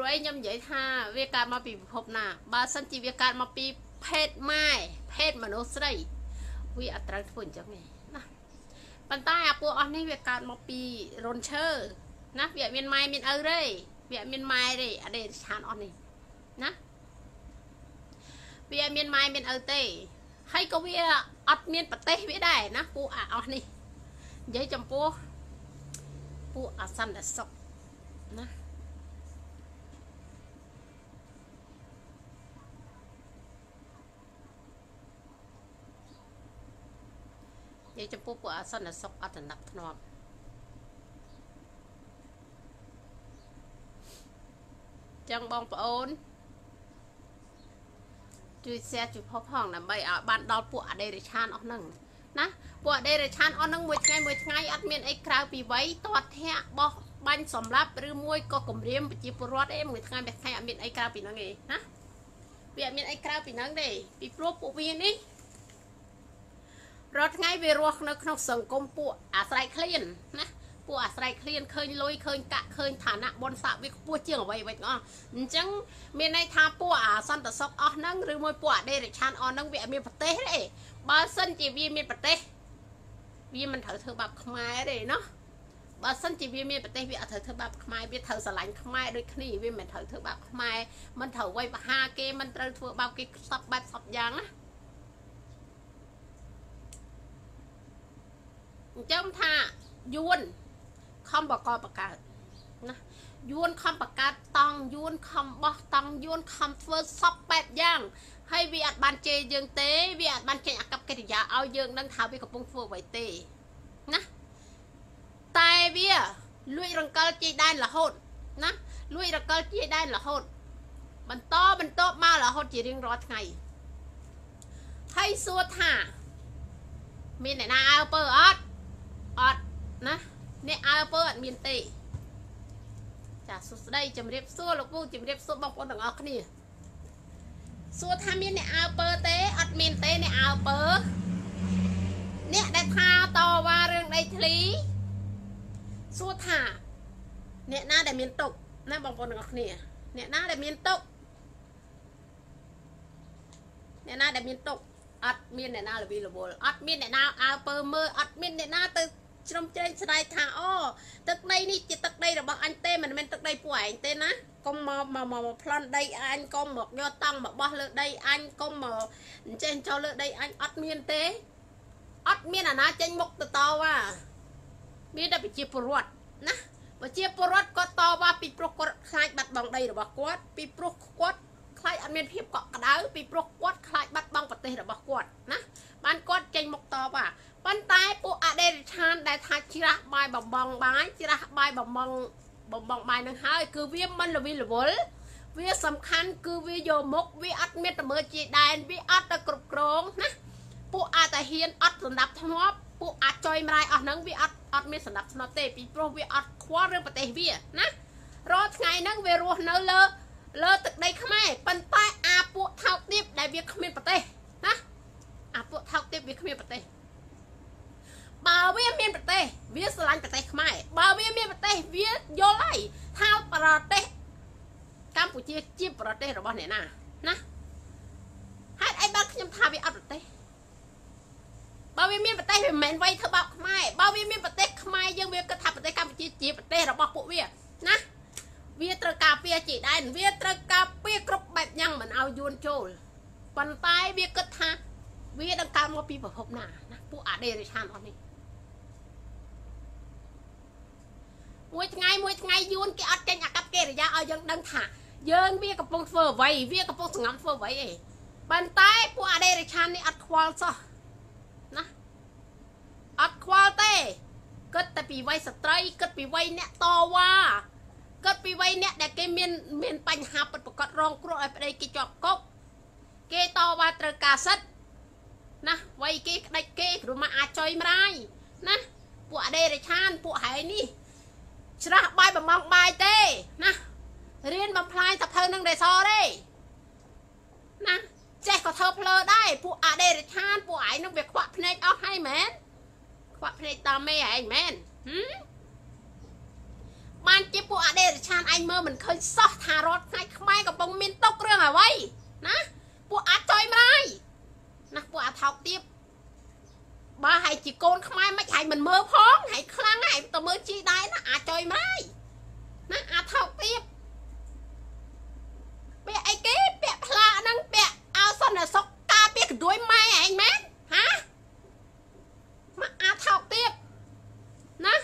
ព្រោះអីខ្ញុំនិយាយថាវាកើតមកពីពិភពណា បើសិនជាវាកើតមកពីភេទម៉ែភេទមនុស្សស្រីវាអត់ត្រូវធ្វើអញ្ចឹងទេណាប៉ុន្តែអាពួកអស់នេះវាកើតមកពីរុនឈើណាវាអត់មានម៉ែមានឪទេវាអត់មានម៉ែទេអដេឆានអស់នេះណាវាអត់មានម៉ែមានឪទេហើយក៏វាអត់មានប្រទេសវាដែរណាពួកអាអស់នេះនិយាយចំពោះពួកអសន្តិសុខណា និយាយចំពោះពួកអសន្តិសុខអត់តំណធ្នាប់ចឹងបងប្អូនជួយ share ជួយផុសផងដើម្បីឲ្យបានដល់ពួកអដេរិឆានអស់ហ្នឹងណាពួកអដេរិឆានអស់ហ្នឹងមួយថ្ងៃមួយថ្ងៃអត់មានអីក្រៅពីវ័យទាត់ធាក់បោះបាញ់សម្លាប់ឬមួយក៏គម្រាមប្រជាពលរដ្ឋអីមួយថ្ងៃមួយថ្ងៃអត់មានអីក្រៅពីហ្នឹងទេណាវាអត់មានអីក្រៅពីហ្នឹងទេពីព្រោះពួកវានេះ រាល់ថ្ងៃវារស់នៅក្នុងសង្គមពួកអាស្រ័យឃ្លានណាពួកអាស្រ័យឃ្លានឃើញលុយឃើញកាក់ឃើញឋានៈបនស័កវាខ្ពស់ជាងអ្វីអ្វីទាំងអស់អញ្ចឹងមានន័យថាពួកអាសន្តិសុខអស់ហ្នឹងឬមួយពួកអដេរិឆានអស់ហ្នឹងវាអត់មានប្រទេសទេបើសិនជាវាមានប្រទេសវាមិនត្រូវធ្វើបាបខ្មែរទេណោះបើសិនជាវាមានប្រទេសវាអត់ត្រូវធ្វើបាបខ្មែរវាត្រូវស្រឡាញ់ខ្មែរដូចគ្នាវាមិនត្រូវធ្វើបាបខ្មែរមិនត្រូវវាយបហាគេមិនត្រូវធ្វើបាបគេសពបែបសពយ៉ាងណា អញ្ចឹងថាយួនខំបកបកើតណាយួនខំបកើតតង់យួនខំបោះតង់យួនខំធ្វើសពបែបយ៉ាងហើយវាអត់បានជេរយើងទេវាអត់បានចេញអកប្បកិរិយាឲ្យយើងដឹងថាវាកំពុងធ្វើអ្វីទេណាតែវាលួចរង្កិលជាដែនរហូតណាលួចរង្កិលជាដែនរហូត បន្តបន្តមករហូតជារៀងរាល់ថ្ងៃហើយសួរថា មានអ្នកណាអើពើអត់ អត់ណាអ្នកអើពើអត់មានទេចាសួស្ដីជំរាបសួរលោកពូជំរាបសួរបងប្អូនទាំងអស់គ្នាសួរថាមានអ្នកអើពើទេអត់មានទេអ្នកអើពើអ្នកដែលថាតវ៉ារឿងដីធ្លីសួរថាអ្នកណាដែលមានទុកណាបងប្អូនទាំងអស់គ្នាអ្នកណាដែលមានទុកអ្នកណាដែលមានទុកអត់មានអ្នកណាល្វីល្វល់អត់មានអ្នកណាអើពើមើលអត់មានអ្នកណាទៅ ជ្រុំជ្រែងស្ដាយថាអូទឹកដីនេះជាទឹកដីរបស់អញទេមិនមែនទឹកដីពួកឯងទេណាកុំមកមកមកប្លន់ដីអញកុំមកយកតង់មកបោះលើដីអញកុំមកអញ្ចេះចូលលើដីអញអត់មានទេអត់មានអាណាចេញមុខទៅតវ៉ាមានតែប្រជាពលរដ្ឋណាប្រជាពលរដ្ឋគាត់តវ៉ាពីព្រោះគាត់ខ្លាចបាត់បង់ដីរបស់គាត់ពីព្រោះគាត់ខ្លាចអត់មានភាពកក់ក្ដៅពីព្រោះគាត់ខ្លាចបាត់បង់ប្រទេសរបស់គាត់ណាបានគាត់ចេញមុខតប ប៉ុន្តែពួកអដេរិឆានដែលថាច្រាស់បាយបំបងបាយច្រាស់បាយបំបងបំបងបាយនឹងហើយគឺវាមិនលវិលវល់វាសំខាន់គឺវាយកមុខវាអត់មានតែមើលជាដែនវាអត់ទៅគ្រប់គ្រងណាពួកអាតាហ៊ានអត់សម្ដាប់ធ្នាប់ពួកអាចចុយម្រាយអស់ហ្នឹងវាអត់អត់មានសម្ដាប់ធ្នាប់ទេពីព្រោះវាអត់ខ្វល់រឿងប្រទេសវាណារាល់ថ្ងៃហ្នឹងវារស់នៅលើលើទឹកដីខ្មែរប៉ុន្តែអាពួកថោកទាបដែលវាគ្មានប្រទេសណាអាពួកថោកទាបវាគ្មានប្រទេស បើវាមានប្រទេសវាស្រឡាញ់ប្រទេសខ្មែរបើវាមានប្រទេសវាយល់ហើយថាប្រទេសកម្ពុជាជាប្រទេសរបស់អ្នកណាណាហេតុអីបើខ្ញុំថាវាអត់ប្រទេសបើវាមានប្រទេសវាមិនមែនវ័យធ្វើបាបខ្មែរបើវាមានប្រទេសខ្មែរយើងវាគិតថាប្រទេសកម្ពុជាជាប្រទេសរបស់ពួកវាណាវាត្រូវការពារជាដែនវាត្រូវការពារគ្រប់បែបយ៉ាងមិនឲ្យយួនចូលប៉ុន្តែវាគិតថាវានឹងកើតមកពីប្រភពណាណាពួកអាដេរិឆានអស់នេះ មួយថ្ងៃមួយថ្ងៃយួនគេអត់ចេញអាកប្បកិរិយាឲ្យយើងដឹងថាយើងវាកំពុងធ្វើអ្វីវាកំពុងសង្ងំធ្វើអ្វីឯងប៉ុន្តែពួកអាដេរិឆាននេះអត់ខ្វល់សោះណាអត់ខ្វល់ទេគិតតែពីវ័យស្ត្រីគិតពីវ័យអ្នកតវ៉ាគិតពីវ័យអ្នកដែលគេមានមានបញ្ហាពិតប្រកបរងគ្រោះឲ្យប្តីគេជាប់គុកគេតវ៉ាត្រូវការសិទ្ធណាវ័យគេក្តិចគេគ្រូមកអាចចុយម្រាយណាពួកអដេរិឆានពួកហែនេះ ច្រាស់បាយបំងបាយទេណារៀនបំផ្លាញសភៅនឹងរេសទេណាចេះក៏ធ្វើភ្លើដែរពួកអដេរិឆានពួកឯងនឹងវាខ្វាក់ភ្នែកអស់ហើយមែនខ្វាក់ភ្នែកតាមមេឯងមែនហឹមបានជាពួកអដេរឆានឯងមើលមិនឃើញសោះថារដ្ឋថ្ងៃខ្មែរកំពុងមានຕົករឿងអ្វីណាពួកអាចចុយម្ដាយណាពួកអាថោកទៀប បើហើយជាកូនខ្មែរមិនហើយមិនមើលផងហើយខ្លាំងហើយទៅមើលជីដែរណាអាចចុយម្ដាយណាអាថោកទៀបពាក់អីគេពាក់ផ្លាហ្នឹងពាក់អោសន្នសុកការពារកណ្ដួយម៉ែឯងមែនហាមកអាថោកទៀបណា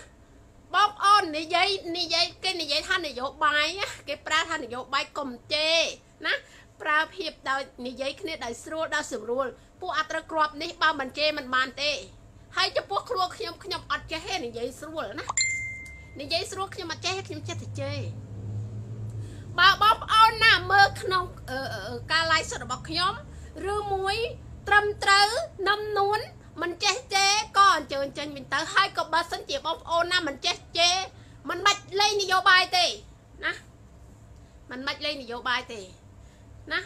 បងប្អូននិយាយនិយាយគេនិយាយថានយោបាយគេប្រើថានយោបាយកុំជេរណាប្រើភាពដោយនិយាយគ្នាដោយស្រួលដោយស្រួល ពួកអត្រក្របនេះបើមិនជេរមិនបានទេហើយចំពោះគ្រួខ្ញុំខ្ញុំអត់ចេះទេនិយាយស្រួលណានិយាយស្រួលខ្ញុំអត់ចេះខ្ញុំចេះតែជេរបើបងប្អូនណាមើលក្នុងការ live សតរបស់ខ្ញុំឬមួយត្រឹមត្រូវនំនួនមិនចេះចេក៏អញ្ជើញចេញវិញទៅហើយក៏បើសិនជាបងប្អូនណាមិនចេះចេមិនបាច់លេងនយោបាយទេណាមិនបាច់លេងនយោបាយទេណា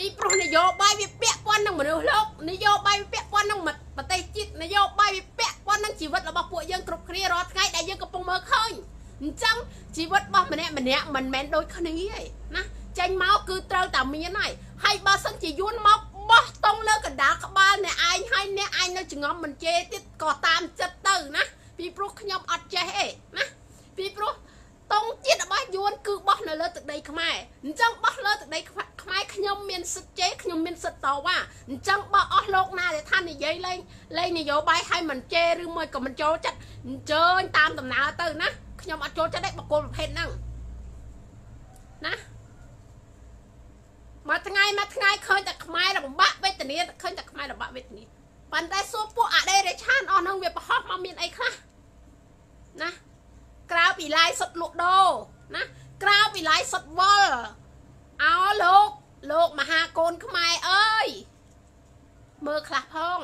ពីព្រោះនយោបាយវាពាក់ព័ន្ធនឹងមនុស្សលោកនយោបាយវាពាក់ព័ន្ធនឹងប្រទេសជាតិនយោបាយវាពាក់ព័ន្ធនឹងជីវិតរបស់ពួកយើងគ្រប់គ្នារាល់ថ្ងៃដែលយើងកំពុងមើលឃើញអញ្ចឹងជីវិតរបស់ម្នាក់ម្នាក់មិនមែនដូចគ្នាទេណាចេញមកគឺត្រូវតែមានហើយហើយបើសិនជាយួនមកបោះតង់លើកណ្ដាលក្បាលអ្នកឯងហើយអ្នកឯងនៅចងំមិនជេរទៀតក៏តាមចិត្តទៅណាពីព្រោះខ្ញុំអត់ចេះទេណាពីព្រោះតង់ជាតិរបស់យួនគឺបោះ នៅលើទឹកដីខ្មែរអញ្ចឹងបោះលើទឹកដីខ្មែរខ្ញុំមានសិទ្ធិជេរខ្ញុំមានសិទ្ធិតវ៉ាអញ្ចឹងបើអស់លោកណាដែលថានិយាយលេងលេងនយោបាយឲ្យមិនជេរឬមួយក៏មិនចូលចិត្តអញ្ជើញតាមដំណើរទៅណាខ្ញុំអត់ចូលចិត្តទេបកគលប្រភេទហ្នឹងណាមួយថ្ងៃមួយថ្ងៃឃើញតែខ្មែរលំបាកវេទនាឃើញតែខ្មែរលំបាកវេទនាប៉ុន្តែសួរពួកអដេរឆានអស់ហ្នឹងវាប្រហោះមកមានអីខ្លះណាក្រៅពីឡាយសុតលក់ដូរណា ក្រៅពីឡាយសុតវល់អោលោកលោកមហាកូនខ្មែរអើយមើលខ្លះផង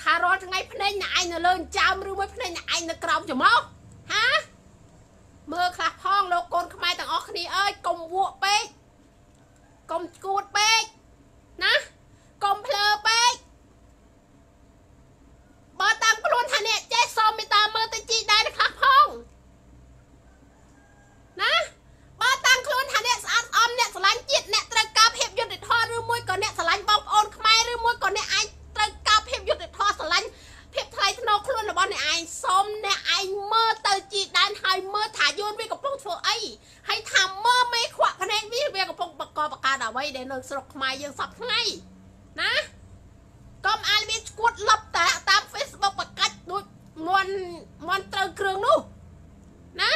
ថារាល់ថ្ងៃភ្នែកអ្នកឯងនៅលើចាមឬមួយភ្នែកអ្នកឯងនៅក្រោមច្រមុះហាមើលខ្លះផងលោកកូនខ្មែរទាំងអស់គ្នាអើយកុំវក់ពេកកុំគួតពេកណាកុំភ្លើពេកបើតាមខ្លួនថាអ្នកចេះសមមេតាមើលទៅជីដែរខ្លះផង ណាបើតាមខ្លួនថាអ្នកស្អាតស្អំអ្នកស្រឡាញ់ជាតិអ្នកត្រូវការភាពយុត្តិធម៌ឬមួយក៏អ្នកស្រឡាញ់បងប្អូនខ្មែរឬមួយក៏អ្នកអាចត្រូវការភាពយុត្តិធម៌ស្រឡាញ់ភាពថ្លៃថ្នូរខ្លួនរបស់អ្នកឯងសូមអ្នកឯងមើលទៅជីដែនហើយមើលថាយួនវាកំពុងធ្វើអីហើយថាមើលមេខ្វាក់ភ្នែកវាវាកំពុងបកបកាអ្វីដែលនៅស្រុកខ្មែរយើងសពថ្ងៃណាកុំអាលវាឈួតលប់តាតាម Facebook បកាច់ដូចមន់មន់ត្រូវគ្រឿងនោះណា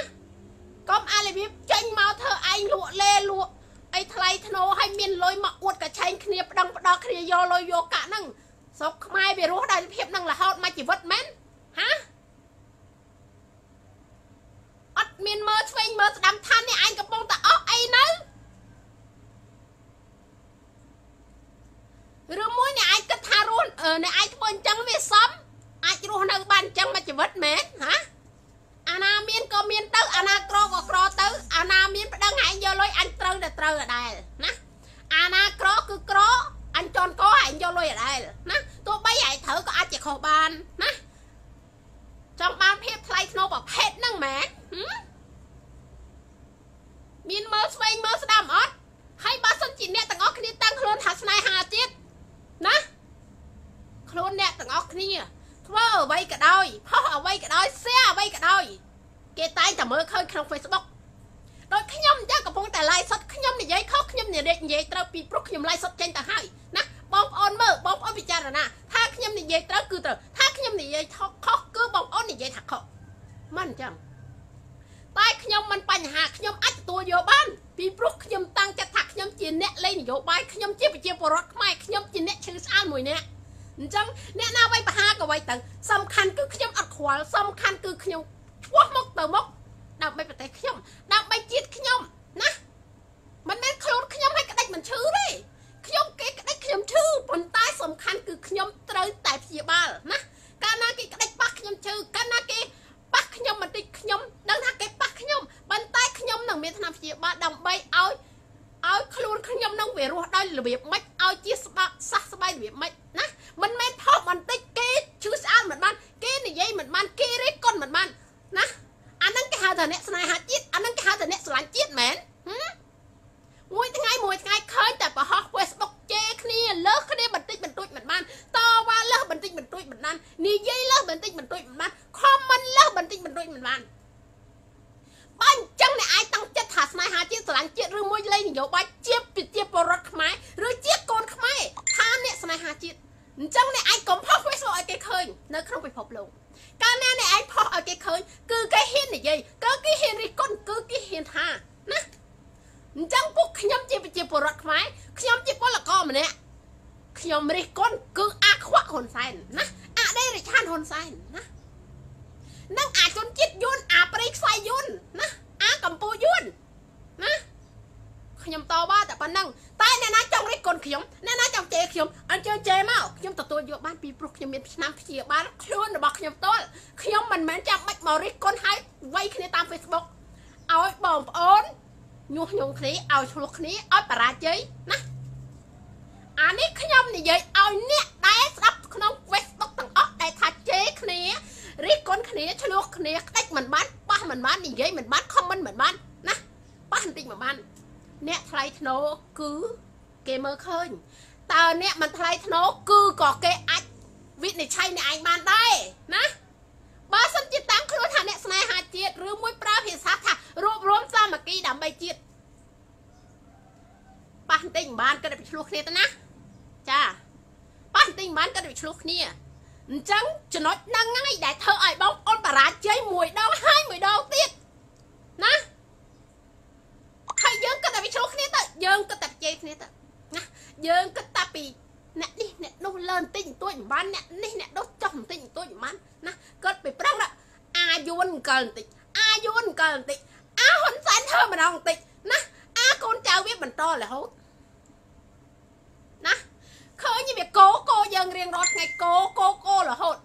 កុំអាលវាចេញមកធ្វើឯងលក់លេលក់អីថ្លៃធ្នូឲ្យមានលុយមកអួតកឆែងគ្នាប្តឹងផ្ដោគ្នាយកលុយយកកាក់ហ្នឹងស្រុកខ្មែរវារស់ដោយភាពនឹងរហូតមកជីវិតមែនហាអត់មានមើលឆ្វេងមើលស្ដាំឋាននេះឯងកំពុងតែអស់អីនៅឬមួយអ្នកឯងគិតថារស់អ្នកឯងធ្វើអញ្ចឹងវាសមអាចរស់នៅបានអញ្ចឹងមួយជីវិតមែនហា អាណាមានក៏មានទៅអាណាក្រក៏ក្រទៅអាណាមានប្តឹងឯងយកលុយអញត្រូវតែត្រូវដដែលណាអាណាក្រគឺក្រអញជន់កឯងយកលុយដដែលណាទោះបីឯងត្រូវក៏អាចជាខុសបានណាចង់បានភាពថ្លៃថ្នូរប្រភេទហ្នឹងម៉ែមានមើលស្វែងមើលស្ដាំអត់ហើយបើសិនជាអ្នកទាំងអស់គ្នាតាំងខ្លួនថាស្នេហាទៀតណាខ្លួនអ្នកទាំងអស់គ្នា ធ្វើអ្វីក៏ដោយផុសអ្វីក៏ដោយ share អ្វីក៏ដោយគេតែងតែមើលឃើញក្នុង Facebook ដូចខ្ញុំអញ្ចឹងកំពុងតែ live សុតខ្ញុំនិយាយខុសខ្ញុំនិយាយនិយាយត្រូវពីព្រោះខ្ញុំ live សុតចេញទៅហើយណាបងប្អូនមើលបងប្អូនពិចារណាថាខ្ញុំនិយាយត្រូវគឺត្រូវថាខ្ញុំនិយាយខុសគឺបងប្អូននិយាយថាខុសមិនអញ្ចឹងតែខ្ញុំមិនបញ្ហាខ្ញុំអាចទទួលយកបានពីព្រោះខ្ញុំតាំងចិត្តថាខ្ញុំជាអ្នកលេងនយោបាយខ្ញុំជាប្រជាពលរដ្ឋខ្មែរខ្ញុំជាអ្នកឈឺស្អាតមួយអ្នក អញ្ចឹងអ្នកណាវាយបហាក៏វាយទៅសំខាន់គឺខ្ញុំអត់ខ្វល់សំខាន់គឺខ្ញុំឆ្ពោះមុខទៅមុខដើម្បីប្រទេសខ្ញុំដើម្បីជាតិខ្ញុំណាមិនមែនខ្លួនខ្ញុំឲ្យក្តិចមិនឈឺទេខ្ញុំគេក្តិចខ្ញុំឈឺប៉ុន្តែសំខាន់គឺខ្ញុំត្រូវតែព្យាបាលណាកាលណាគេក្តិចប៉ះខ្ញុំឈឺកាលណាគេប៉ះខ្ញុំបន្តិចខ្ញុំដឹងថាគេប៉ះខ្ញុំប៉ុន្តែខ្ញុំនឹងមានថ្នាំព្យាបាលដើម្បីឲ្យ ឲ្យខ្លួនខ្ញុំនឹងវារស់ដោយរបៀបម៉េចឲ្យជាស្បាក់សះស្បែករបៀបម៉េចណាមិនមែនផុសបន្តិចគេឈឺស្អាតមិនបានគេនិយាយមិនបានគេរិះគន់មិនបានណាអាហ្នឹងគេហៅហៅថាអ្នកស្នេហាជាតិអាហ្នឹងគេហៅថាអ្នកស្រឡាញ់ជាតិមែនមួយថ្ងៃមួយថ្ងៃឃើញតែប្រហោះ Facebook ជេរគ្នាលើសគ្នាបន្តិចបន្តួចមិនបានតវ៉ាលើសបន្តិចបន្តួចមិនបាននិយាយលើសបន្តិចបន្តួចមិនបាន comment លើសបន្តិចបន្តួចមិនបាន បើអញ្ចឹងអ្នកឯងតាំងចិត្តថាស្នេហាជាតិស្រឡាញ់ជាតិឬមួយលេងនយោបាយជាប្រជាពលរដ្ឋខ្មែរឬជាកូនខ្មែរថាអ្នកស្នេហាជាតិអញ្ចឹងអ្នកឯងកុំផុស Facebook ឲ្យគេឃើញនៅក្នុងពិភពលោកកាលណាអ្នកឯងផុសឲ្យគេឃើញគឺគេហ៊ាននិយាយគឺគេហ៊ានរិះគន់គឺគេហ៊ានថាណាអញ្ចឹងពួកខ្ញុំជាប្រជាពលរដ្ឋខ្មែរខ្ញុំជាពលករម្នាក់ខ្ញុំរិះគន់គឺអាខ្វាក់ហ៊ុនសែនណាអដេរិឆានហ៊ុនសែនណានិងអាជនជាតិយួនអាព្រៃខ្សែយួនណាអាកម្ពុជាយួនណាខ្ញុំត បតែប៉ុណ្ណឹងតែអ្នកណាចង់រិះគន់ខ្ញុំអ្នកណាចង់ជេរខ្ញុំអញ្ជើញជេរមកខ្ញុំទទួលយកបានពីព្រោះខ្ញុំមានឆ្នាំព្យាបាលខ្លួនរបស់ខ្ញុំផ្ទាល់ខ្ញុំមិនមែនចាំបាច់មករិះគន់ឲ្យវាយគ្នាតាម Facebook ឲ្យបងប្អូនញុះញង់គ្នាឲ្យឆ្លោះគ្នាឲ្យបរាជ័យណាអានេះខ្ញុំនិយាយឲ្យអ្នកដែលស្ដាប់ក្នុង Facebook ទាំងអស់ដែលថាជេរគ្នារិះគន់គ្នាឆ្លោះគ្នាក្តិចមិនបានប៉ះមិនបាននិយាយមិនបាន comment មិនបានណាប៉ះបន្តិចមិនបាន អ្នកថ្លៃធ្នូគឺគេមើលឃើញតើអ្នកមិនថ្លៃធ្នូគឺក៏គេអាចវិនិច្ឆ័យអ្នកឯងបានដែរណាបើសិនជាតាំងខ្លួនថាអ្នកស្នេហាជាតិឬមួយប្រើភាសាថារួបរวมសាមគ្គីដើម្បីជាតិប៉ះបន្តិចមិនបានក៏ទៅឆ្លោះគ្នាទៅណាចាប៉ះបន្តិចមិនបានក៏ទៅឆ្លោះគ្នាអញ្ចឹងចំណុចហ្នឹងហើយដែលធ្វើឲ្យបងប្អូនបរាជ័យមួយដងហើយមួយដងទៀតណា ហើយយើងគិតតែវាឆ្លោះគ្នាទៅយើងគិតតែជ័យគ្នាទៅណាយើងគិតតែពីអ្នកនេះអ្នកនោះលើបន្តិចបន្តួចមិនបានអ្នកនេះអ្នកនោះចុះបន្តិចបន្តួចមិនបានណាគាត់ពីប្រឹងអាយួនកើបន្តិចអាយួនកើបន្តិចអាហ៊ុនសែនធ្វើម្ដងបន្តិចណាអាកូនចៅវាបន្តរហូតណាឃើញវាកោកោយើងរៀងរាល់ថ្ងៃកោកោកោរហូត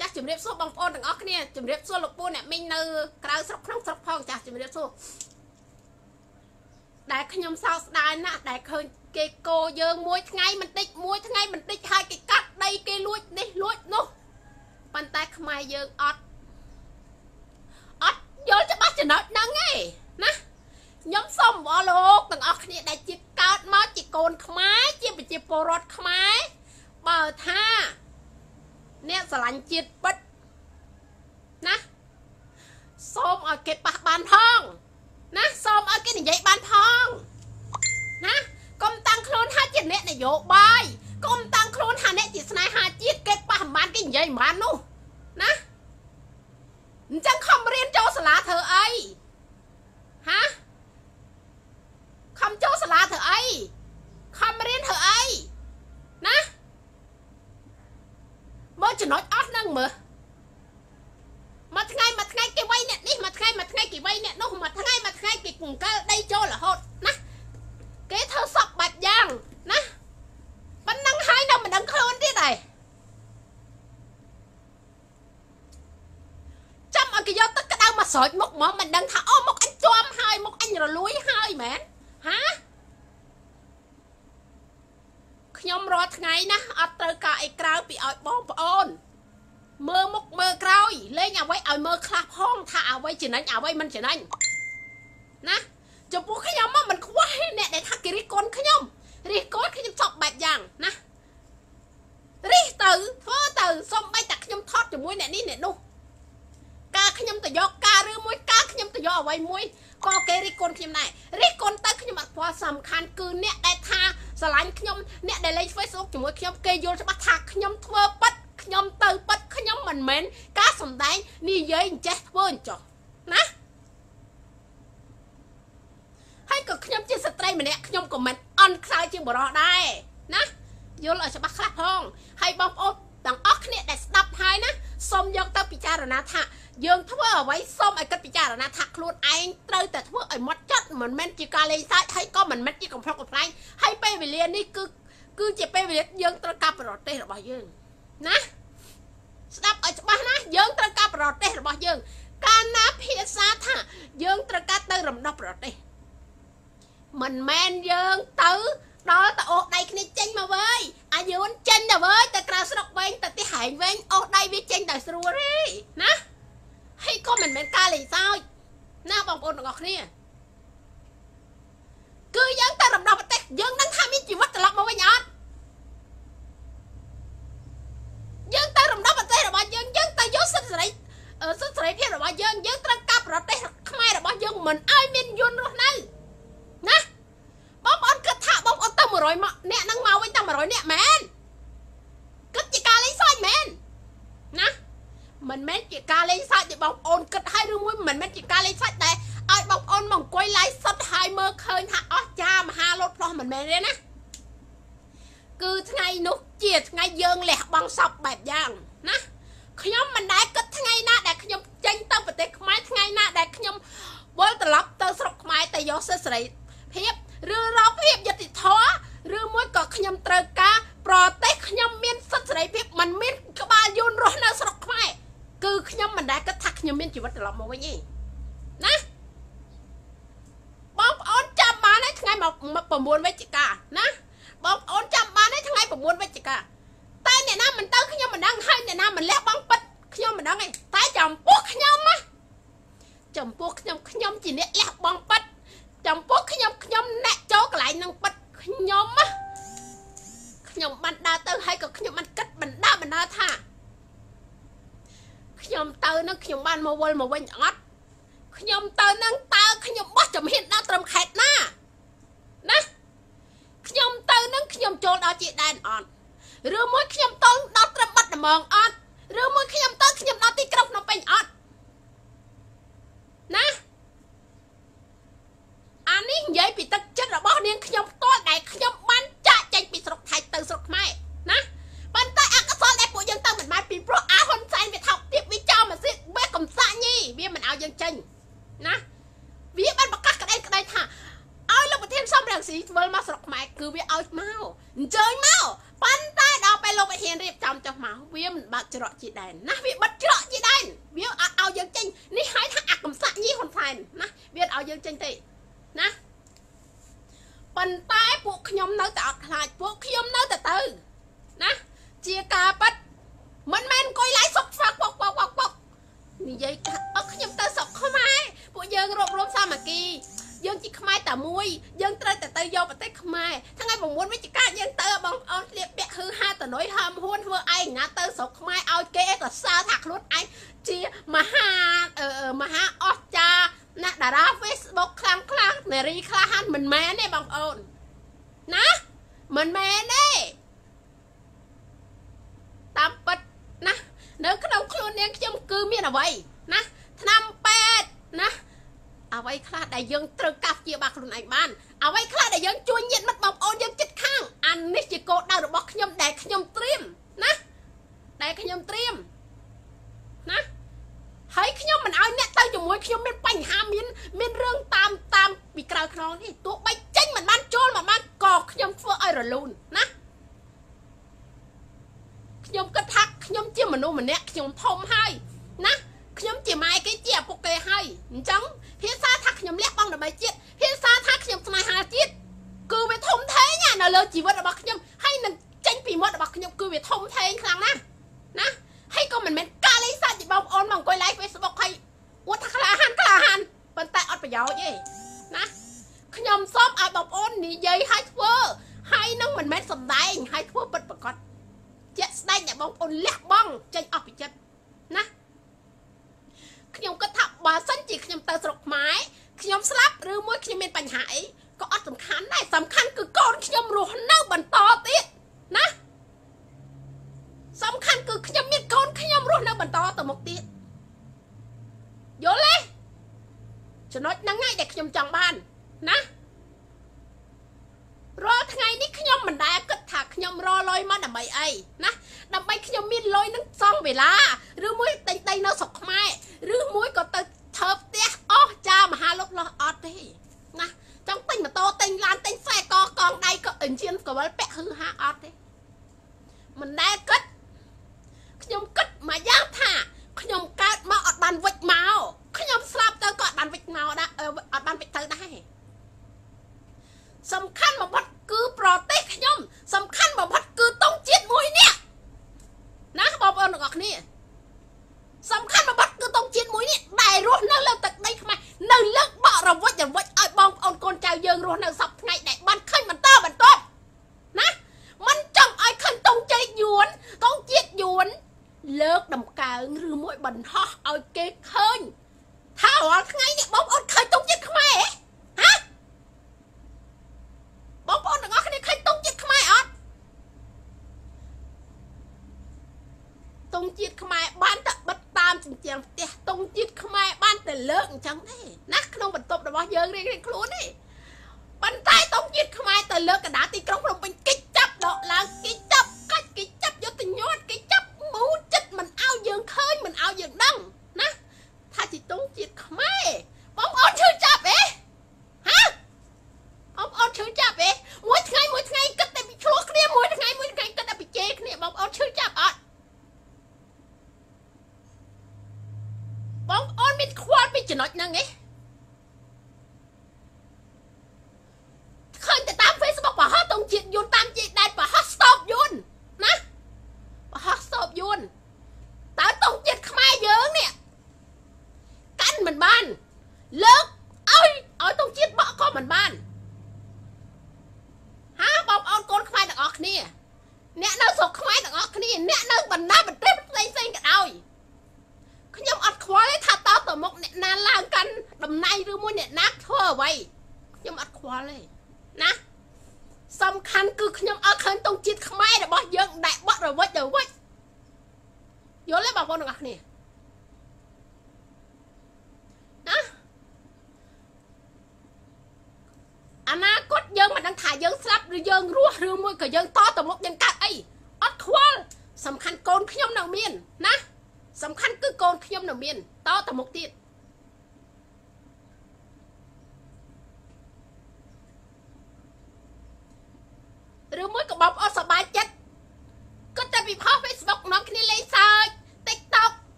ចាស់ជំរាបសួរបងប្អូនទាំងអស់គ្នាជំរាបសួរលោកពូអ្នកមីងនៅក្រៅស្រុកក្នុងស្រុកផងចាស់ជំរាបសួរ ដែលខ្ញុំសោកស្ដាយណាស់ដែលឃើញគេកោយើងមួយថ្ងៃមិនតិចមួយថ្ងៃមិនតិចហើយគេកាត់ដីគេលួចនេះលួចនោះប៉ុន្តែខ្មែរយើងអត់អត់យល់ច្បាស់ចំណុចហ្នឹងឯងណាខ្ញុំសូមអរលោកទាំងអស់គ្នាដែលជាកើតមកជាកូនខ្មែរជាប្រជាពលរដ្ឋខ្មែរបើថាអ្នកស្រឡាញ់ជាតិពិតណាសូមឲ្យគេប៉ះបានផង ណាសូមឲ្យគេនិយាយបានផងណាកុំតាំងខ្លួនថាជាអ្នកនយោបាយកុំតាំងខ្លួនថាអ្នកជាស្នេហាជាតិគេប៉ះមិនបានគេនិយាយមិនបាននោះណាអញ្ចឹងខំរៀនចូលសាលាធ្វើអីហាខំចូលសាលាធ្វើអីខំរៀនធ្វើអីណាមើលចំណុចអស់ហ្នឹងមើលមួយថ្ងៃមួយថ្ងៃគេវាយអ្នកនេះមួយថ្ងៃមួយថ្ងៃគេវាយអ្នកនោះមួយថ្ងៃមួយថ្ងៃគេកង្កលដីចូលរហូតណាគេធ្វើសពបាច់យ៉ាងណាប៉ុណ្ណឹងហើយនៅមិនដឹងខ្លួនទៀតហើយចាំឲ្យគេយកទឹកក្តៅមកស្រោចមុខមកមិនដឹងថាអូមុខអញជាប់ហើយមុខអញរលួយហើយមែនហាខ្ញុំរាល់ថ្ងៃណាអត់ត្រូវការអីក្រៅពីឲ្យបងប្អូនមើលមុខមើលក្រោយលេងអ្វីឲ្យមើលខ្លះផងថាអ្វី ចំណេញអ្វីមិនចំណេញណាចំពោះខ្ញុំមកមិនខ្វះអ្នកដែលថាគេរិះគន់ខ្ញុំរិះគន់ខ្ញុំចប់បែបយ៉ាងណារិះទៅធ្វើទៅសំបីតែខ្ញុំថត់ជាមួយអ្នកនេះអ្នកនោះការខ្ញុំទៅយកការឬមួយការខ្ញុំទៅយកអ្វីមួយក៏គេរិះគន់ខ្ញុំដែររិះគន់ទៅខ្ញុំអត់ខ្វល់សំខាន់គឺអ្នកដែលថាស្រឡាញ់ខ្ញុំអ្នកដែលលេង Facebook ជាមួយខ្ញុំគេយល់ច្បាស់ថាខ្ញុំធ្វើប៉ិតខ្ញុំទៅប៉ិតខ្ញុំមិនមែនការសំដែងនិយាយអញ្ចេះធ្វើអញ្ចោះណាហើយក៏ខ្ញុំជាស្ត្រីម្នាក់ខ្ញុំក៏មិនអន់ខ្សោយជាបរោះដែរណាយល់ឲ្យច្បាស់ខ្លះផងហើយបងប្អូនទាំងអស់គ្នាដែលស្ដាប់ហើយណាសូមយកទៅពិចារណាថាយើងធ្វើអ្វីសូមឲ្យគិតពិចារណាថាខ្លួនឯងត្រូវតែធ្វើឲ្យម៉ត់ចត់មិនមែនជាការលេងសើចហើយក៏មិនមែនជាកំប្លុកកំ pl ែងហើយពេលវេលានេះគឺគឺជាពេលវេលាយើងត្រូវការប្រទេសរបស់យើងណាស្ដាប់ឲ្យច្បាស់ណាយើងត្រូវការប្រទេសរបស់យើង កាលណាភាសាថាយើងត្រូវការទៅរំដោះប្រទេសមិនមែនយើងទៅដល់ទៅអូសដៃគ្នាចេញមកវើយអាយូនចេញទៅវើយទៅក្រៅស្រុកវិញទៅទីហែងវិញអូសដៃវាចេញទៅស្រួលទេណាហើយក៏មិនមែនការលេងសើច ណាបងប្អូ នទាំងអស់គ្នាគឺយើងទៅរំដោះប្រទេសយើងនឹងថាមានជីវិតត្រឡប់មកវិញអត់យើងទៅរំដោះប្រទេសរបស់យើងយើងទៅយកសិទ្ធិសេរីសិទ្ធិសេរីភាពរបស់យើងយើងត្រូវការប្រទេសខ្មែររបស់យើងមិនឲ្យមានយន្តរស់នៅណាបងប្អូនគិតថាបងប្អូនទៅ100មកអ្នកនឹងមកវិញតែ100អ្នកមែនគិតជាការលេងសើចមែនណាមិនមែនជាការលេងសើចទេបងប្អូនគិតឲ្យឬមួយមិនមែនជាការលេងសើច ចំចុះមកវាមិនបាក់ច្រកជាដែនណាវាបិទច្រកជាដែនវាអត់ឲ្យយើងចេញនេះហៅថាអកំសាក់ញីហ៊ុនសែនណាវាអត់ឲ្យយើងចេញទេណាប៉ុន្តែពួកខ្ញុំនៅតែអត់ខ្លាចពួកខ្ញុំនៅតែទៅណាជាការប៉ັດមិនមែនអង្គុយឡាយសុកហ្វាក់ពកពកពកពកនិយាយថាអត់ខ្ញុំទៅស្រុកខ្មែរពួកយើងរួបរวมសាមគ្គី យើងជាខ្មែរតែមួយយើងត្រូវតែទៅយកប្រទេសខ្មែរថ្ងៃ9វិច្ឆិកាយើងទៅបងប្អូនស្លៀកពាក់ហឺហាតនុយហើមហួនធ្វើឯងណាទៅស្រុកខ្មែរឲ្យគេក៏សើថាខ្លួនឯងជាមហាមហាអស្ចារ្យណាតារា Facebook ខ្លាំងខ្លាំងនារីខ្លះហាន់មិនមែនទេបងប្អូនណាមិនមែនទេតាមពិតណានៅក្នុងខ្លួននាងខ្ញុំគឺមានអ្វីណាឆ្នាំពេទ្យណា អ្វីខ្លះដែលយើងត្រូវកាប់ជាបាខ្លួនឯងបានអ្វីខ្លះដែលយើងជួយញាតិមិត្តបងប្អូនយើងចិត្តខាងអានេះជាគោលដៅរបស់ខ្ញុំដែលខ្ញុំត្រៀមណាដែលខ្ញុំត្រៀមណាហើយខ្ញុំមិនឲ្យអ្នកទៅជាមួយខ្ញុំមានបញ្ហាមានមានរឿងតាមតាមពីក្រៅខ្នងនេះទោះបីចេញមិនបានចូលមិនបានក៏ខ្ញុំធ្វើឲ្យរលូនណាខ្ញុំគិតថាខ្ញុំជាមនុស្សម្នាក់ខ្ញុំធំហើយណា ខ្ញុំជាម៉ែគេជាឪពុកគេហើយអញ្ចឹងភាសាថាខ្ញុំលះបង់ដើម្បីជាតិភាសាថាខ្ញុំស្នេហាជាតិគឺវាធំធេងនៅលើជីវិតរបស់ខ្ញុំហើយនឹងចេញពីមាត់របស់ខ្ញុំគឺវាធំធេងខ្លាំងណាស់ណាហើយក៏មិនមែនការលេងសើចពីបងប្អូនមកអង្គុយ live Facebook ហើយអួតថាក្លាហានក្លាហានប៉ុន្តែអត់ប្រយោជន៍ទេណាខ្ញុំសូមឲ្យបងប្អូននិយាយឲ្យធ្វើហើយនឹងមិនមែនសំដែងឲ្យធ្វើពិតប្រកបជាក់ស្ដែងអ្នកបងប្អូនលះបង់ចេញអស់ពីចិត្តណា ខ្ញុំគិតថាបើសិនជាខ្ញុំទៅស្រុកខ្មែរខ្ញុំស្លាប់ឬមួយខ្ញុំមានបញ្ហាអីក៏អត់សំខាន់ដែរសំខាន់គឺកូនខ្ញុំរស់នៅបន្តទៀតណាសំខាន់គឺខ្ញុំមានកូនខ្ញុំរស់នៅបន្តទៅមុខទៀតយល់ទេចំណុចហ្នឹងហើយដែលខ្ញុំចង់បានណារាល់ថ្ងៃនេះខ្ញុំមិនដែលគិតថាខ្ញុំរលុយមកដើម្បីអីណាដើម្បីខ្ញុំមានលុយនឹងសងវេលាឬមួយទិញដីនៅស្រុកខ្មែរ ឬមួយក៏ទៅធ្វើផ្ទះអស់ចាមហាលោកលោះអត់ទេណាចង់ទិញម៉ូតូទិញឡានទិញខ្សែកកងដៃក៏អញ្ជៀនកវលពាក់ហឺហាអត់ទេមិនដែលគិតខ្ញុំគិតមួយយ៉ាងថាខ្ញុំកើតមកអត់បានវិចមកខ្ញុំស្លាប់ទៅក៏អត់បានវិចមកដែរអត់បានវិចទៅដែរសំខាន់បំផុត តំណែងឬមួយអ្នកណាធ្វើអ្វីខ្ញុំអត់ខ្វល់ទេណាសំខាន់គឺខ្ញុំអត់ឃើញតុងជាតិខ្មែររបស់យើងដែកបាត់រវិចរវិចយល់ទេបងប្អូនទាំងអស់គ្នាណាអនាគតយើងមិនដឹងថាយើងស្លាប់ឬយើងរស់ឬមួយក៏យើងតទៅមុខយើងកើតអីអត់ខ្វល់សំខាន់កូនខ្ញុំនៅមានណាសំខាន់គឺកូនខ្ញុំនៅមានតទៅមុខទៀត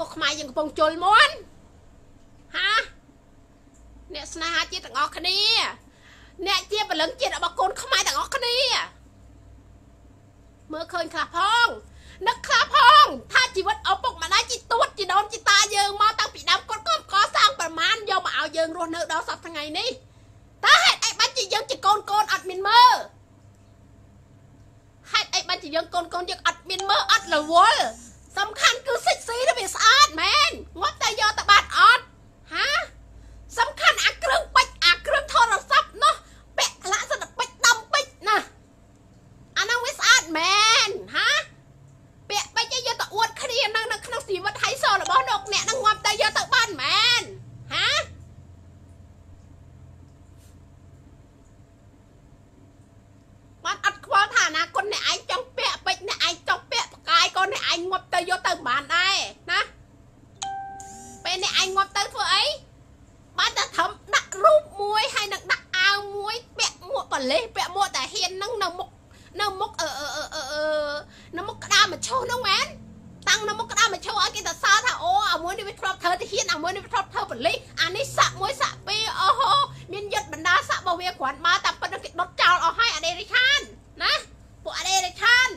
ក៏ខ្មែរយើងកំពុងជុលមន់ហាអ្នកស្នេហាជាតិទាំងអស់គ្នា អ្នកជាពលឹងជាតិរបស់កូនខ្មែរទាំងអស់គ្នាមើលឃើញខ្លះផងនឹកខ្លះផងថាជីវិតឪពុកម្ដាយជីទួតជីដូនជីតាយើងមកតាំងពីដើមគាត់ក៏កសាងប្រមាណយកមកឲ្យយើងរស់នៅដល់សប្តាហ៍ថ្ងៃនេះតើហេតុអីបាច់ជាយើងជាកូនកូនអត់មានមើលហេតុអីបាច់ជាយើងកូនកូនយើងអត់មានមើលអត់រវល់ សំខាន់គឺសិចស៊ីទៅវាស្អាតមែនងាប់តែយកទៅបាត់អត់ហាសំខាន់អាគ្រឿងពេជ្រអាគ្រឿងទូរស័ព្ទនោះពាក់ខ្លះសិនពេជ្រដំពេជ្រណាអានោះវាស្អាតមែនហាពាក់ពេជ្រយកទៅអួតគ្នានៅក្នុងជីវិតហៃសរបស់លោកអ្នកនឹងងាប់តែយកទៅបានមែនហា មួយនេះវាធ្លាប់ធ្វើទាហានអាមួយនេះវាធ្លាប់ធ្វើប៉ូលីសអានេះសាក់មួយសាក់ពីរអូហូមានយុទ្ធបណ្ដាសាក់របស់វាគ្រាន់បើតែប៉ុណ្្នឹងគេដុតចោលអស់ហើយអាដេរិឆានណាពួកអាដេរិឆាន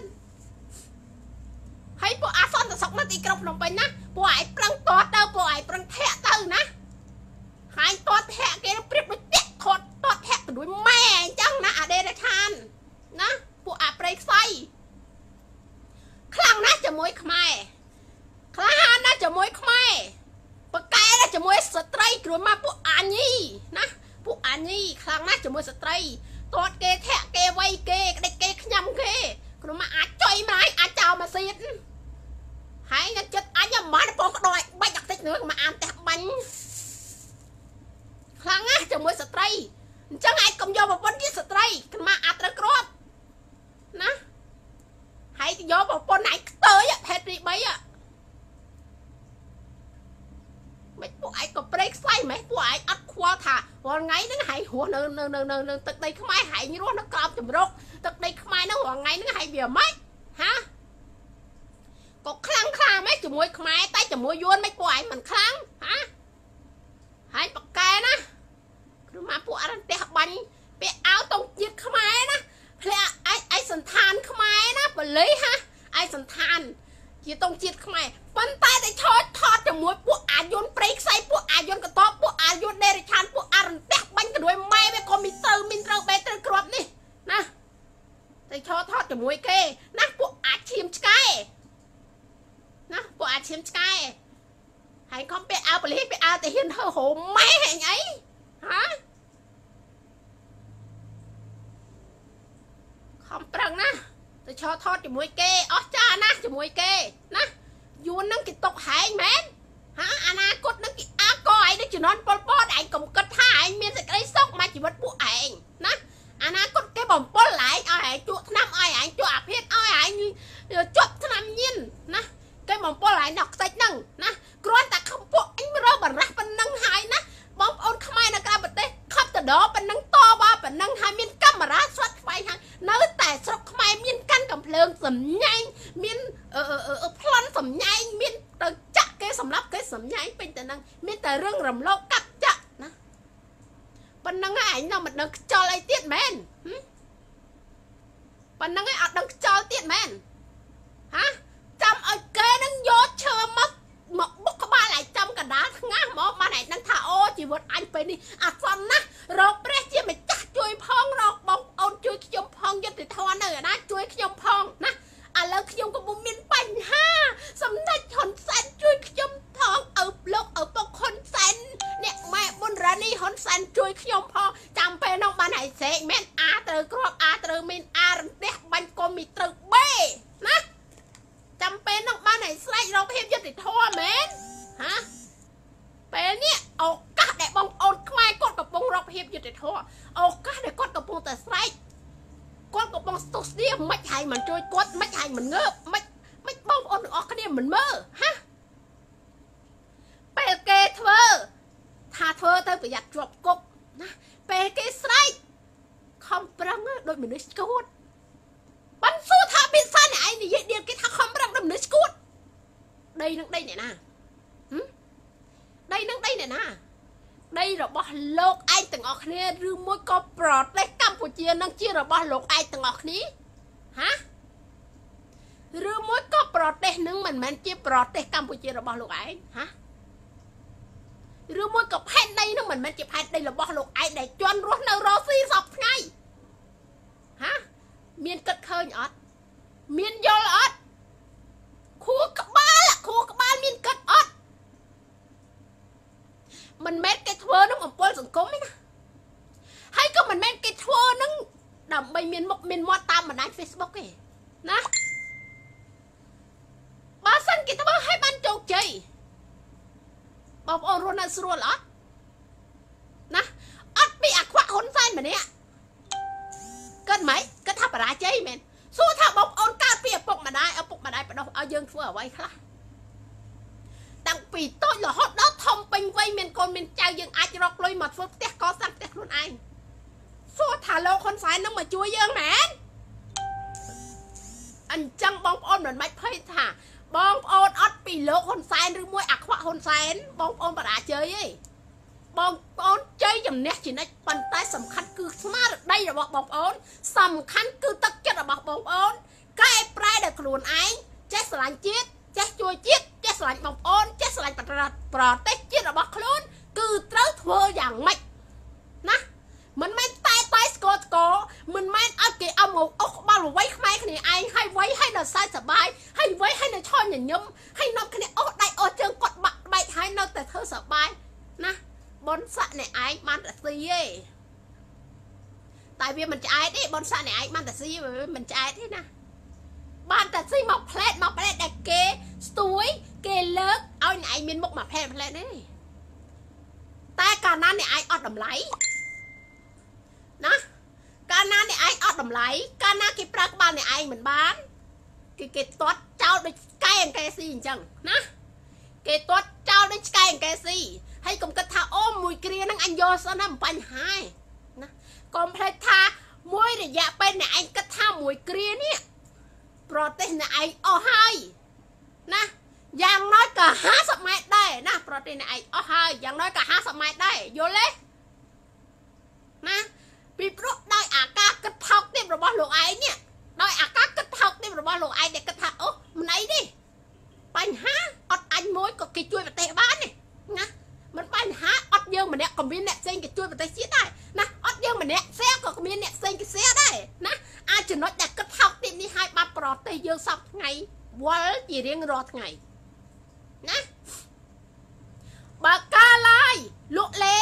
ហើយពួកអាសន្តិសុខនៅទីក្រុងភ្នំពេញណាពួកឯងប្រឹងតតទៅពួកឯងប្រឹងធាក់ទៅណាហើយតតធាក់គេព្រៀបដូចតាក់ខត់តតធាក់ទៅដូចម៉ែអញ្ចឹងណាអាដេរិឆានណាពួកអាប្រៃខ្សៃខ្លាំងណាស់ជាមួយខ្មែរ ក្លាហានណាស់ជាមួយខ្មែរបកែណាស់ជាមួយស្ត្រីគ្រួមកពួកអញីណាពួកអញីខ្លាំងណាស់ជាមួយស្ត្រីទាត់គេធាក់គេវៃគេក្តិចគេខ្ញុំគេគ្រួមកអាចចុយមកអាចចោលមកសៀតហើយនឹងចិត្តអញមិនបងក្តោយបាច់អាតិចនឹងមកអានផ្ទះបាញ់ខ្លាំងណាស់ជាមួយស្ត្រីអញ្ចឹងឯងកុំយកប្រពន្ធជាស្ត្រី ថ្ងៃហ្នឹងហែងរស់នៅនៅនៅនៅទឹកដីខ្មែរហែងរស់នៅក្រោមជំរុកទឹកដីខ្មែរហ្នឹងរាល់ថ្ងៃហ្នឹងហែងវាម៉េចហាក៏ខ្លាំងខ្លាម៉េចជាមួយខ្មែរតែជាមួយយួនមិនព ជួយខ្ញុំផងចាំពេលនោះបានហើយសេកមែន បងប្អូនកែប្រែដល់ខ្លួនឯងចេះស្រឡាញ់ជាតិចេះជួយជាតិចេះស្រឡាញ់បងប្អូនចេះស្រឡាញ់ប្រទេសជាតិរបស់ខ្លួន គឺត្រូវធ្វើយ៉ាងម៉េចណាមិនមែនតែតែស្គរស្គរមិនមែនអត់គេអមអុសក្បាលវៃខ្មែរគ្នាឯងហើយវៃហើយនៅសើចសបាយហើយវៃហើយនៅឆោញញញឹមហើយនាំគ្នាអុសដៃអុសជើងគាត់បាក់បែកហើយនៅតែធ្វើសបាយណាបនស័កអ្នកឯងបានស្ទីទេ តែវាមិនឆ្អែតទេបនស័កអ្នកឯងបានតែស៊ីវាមិនឆ្អែតទេណាបានតែស៊ីមកផ្លែតមកផ្លែតដែលគេស្ទួយគេលើកឲ្យអ្នកឯងមានមុខមកផ្លែតផ្លែតទេតែកាលណាអ្នកឯងអត់តម្លៃណាកាលណាអ្នកឯងអត់តម្លៃកាលណាគេប្រើក្បាលអ្នកឯងមិនបានគេគេទាត់ចោលដូចឆ្កែអង្កែស៊ីអញ្ចឹងណាគេទាត់ចោលដូចឆ្កែអង្កែស៊ីហើយកុំគិតថាអូមួយគ្រាហ្នឹងអញយកសិនណាមិនបញ្ហាណា កុំភ្លេចថាមួយរយៈពេលអ្នកឯងគិតថាមួយគ្រានេះប្រទេសអ្នកឯងអស់ហើយណាយ៉ាងน้อยក៏50ម៉ែត្រដែរណាប្រទេសអ្នកឯងអស់ហើយយ៉ាងน้อยក៏50ម៉ែត្រដែរយល់ទេណាពីព្រោះដោយអាការគិតថោកទាបរបស់លោកឯងនេះដោយអាការគិតថោកទាបរបស់លោកឯងដែលគិតថាអូមិនអីទេបញ្ហាអត់អញមួយក៏គេជួយប្រទេសបានទេណា មិនបញ្ហាអត់យើងម្នាក់ក៏មានអ្នកផ្សេងគេជួយប្រទេសជាតិដែរណាអត់យើងម្នាក់ផ្សេងក៏មានអ្នកផ្សេងគេផ្សេងដែរណាអាចចំណុចដែលគិតថោកទាបនេះឲ្យបាត់ប្រទេសយើងសពថ្ងៃវល់ជារៀងរាល់ថ្ងៃណាបើការឡាយលក់លេ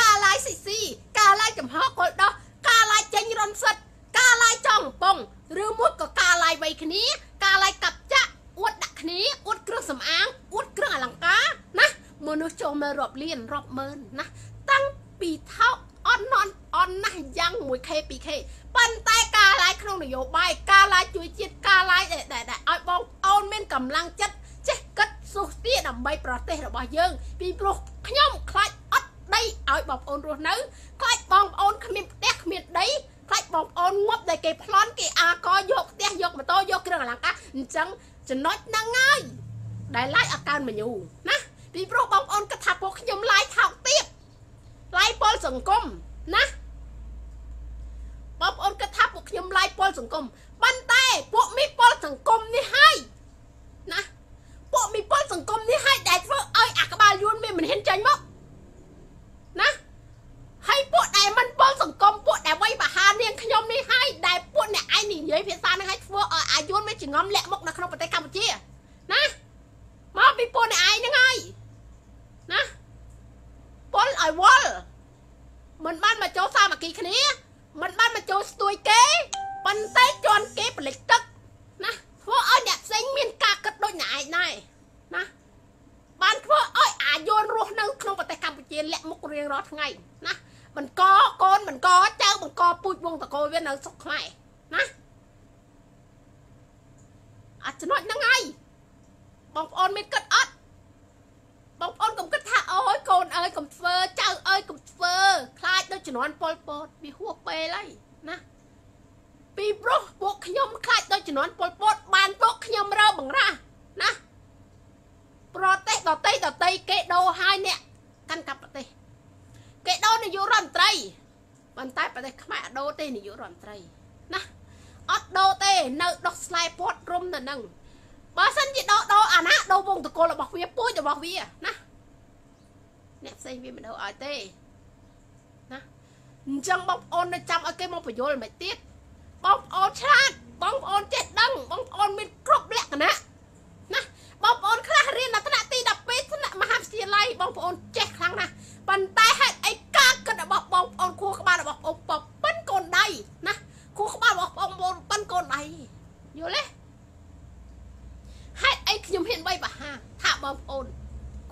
ការឡាយស៊ីស៊ីការឡាយចំហកុលដោះការឡាយចេញរនសិតការឡាយចង់ពងឬមួយក៏ការឡាយវ័យគ្នាការឡាយកាប់ចាក់អួតដាក់គ្នាអួតគ្រឿងសម្អាងអួតគ្រឿងអលង្ការណា មនុស្សចូលមករាប់លានរាប់ម៉ឺនណាតាំងពីថោកអន់នន់អន់ណាស់យ៉ាង 1k 2k ប៉ុន្តែការឡាយក្នុងនយោបាយការឡាយជួយជាតិការឡាយដែលឲ្យបងអូនមានកម្លាំងចិត្តចេះគិតសុស្ទាដើម្បីប្រទេសរបស់យើង ពីព្រោះខ្ញុំខ្លាចអត់ដីឲ្យបងប្អូនរស់នៅខ្លាចបងប្អូនគ្មានផ្ទះគ្មានដីខ្លាចបងប្អូនងាប់ដែលគេប្លន់គេអាកយកផ្ទះយកម៉ូតូយកគ្រឿងអលង្ការអញ្ចឹងចំណុចហ្នឹងហើយដែលឡាយអកានមញូណា ពីព្រោះបងប្អូនគិតថាពួកខ្ញុំឡាយថោកទៀតឡាយពលសង្គមណាបងប្អូនគិតថាពួកខ្ញុំឡាយពលសង្គមប៉ុន្តែពួកមីពលសង្គមនេះហើយណាពួកមីពលសង្គមនេះហើយដែលធ្វើឲ្យអាក្បាលយួនមានមិនហ៊ានចាញ់មកណាហើយពួកដែលមិនពលសង្គមពួកដែលវ័យបហានាងខ្ញុំនេះហើយដែលពួកអ្នកឯងនិយាយភាសាហ្នឹងឲ្យធ្វើឲ្យអាយួនមានចងំលាក់មុខនៅក្នុងប្រទេសកម្ពុជាណាមកពីពួកអ្នកឯងហ្នឹងហើយណាពលឲ្យវល់មិនបានមកចូលសាមគ្គីគ្នាមិនបានមកចូលស្ទួយគេប៉ុន្តែជន់គេប្រលិចទឹកណាធ្វើឲ្យអ្នកផ្សេងមានការគិតដូចអ្នកឯងដែរណាបានធ្វើឲ្យអាយនរស់នៅក្នុងប្រទេសកម្ពុជាលាក់មុខរៀងរាល់ថ្ងៃណាបង្កកូនបង្កចៅបង្កពូជវងតកូលវានៅសុកខ្មែរណាអាចចំណុចហ្នឹងហើយបងប្អូនមានគិតអត់បងប្អូនកុំគិតថាអូយកូនអើយកុំធ្វើចៅអើយកុំធ្វើខ្លាចដូចជំនាន់ប៉ុលពតវាហួសពេលហើយណាពីព្រោះពួកខ្ញុំខ្លាចដូចជំនាន់ប៉ុលពតបានពួកខ្ញុំរើបង្រាស់ណាប្រទេសដតីដតីគេដូរឲ្យអ្នកកាន់កាប់ប្រទេសគេដូរនាយករដ្ឋមន្ត្រីប៉ុន្តែប្រទេសខ្មែរអត់ដូរទេនាយករដ្ឋមន្ត្រីណាអត់ដូរទេនៅដោះស្លែពាត់រុំទៅនឹងបើសិនជាដោដោអាណាដោវងតកលរបស់វាពូជរបស់វាណាអ្នកផ្សេងវាមិនដូរឲ្យទេណាអញ្ចឹងបងប្អូននៅចាំឲ្យគេមកបញ្យល់មិនទៀតបងប្អូនឆ្លាតបងប្អូនចេះដឹងបងប្អូនមានគ្រប់លក្ខណៈណាបងប្អូនខ្លះរៀនដល់ថ្នាក់ទី12ថ្នាក់មហាវិទ្យាល័យបងប្អូនចេះខ្លាំងណាស់ប៉ុន្តែហេតុអីការគិតរបស់បងប្អូនខួរក្បាលរបស់បងប្អូនប៉ិនកូនដៃណាខួរក្បាលរបស់បងប្អូនប៉ិនកូនដៃយល់ទេហេតុអី ខ្ញុំហ៊ានវាយបហាថាបងប្អូន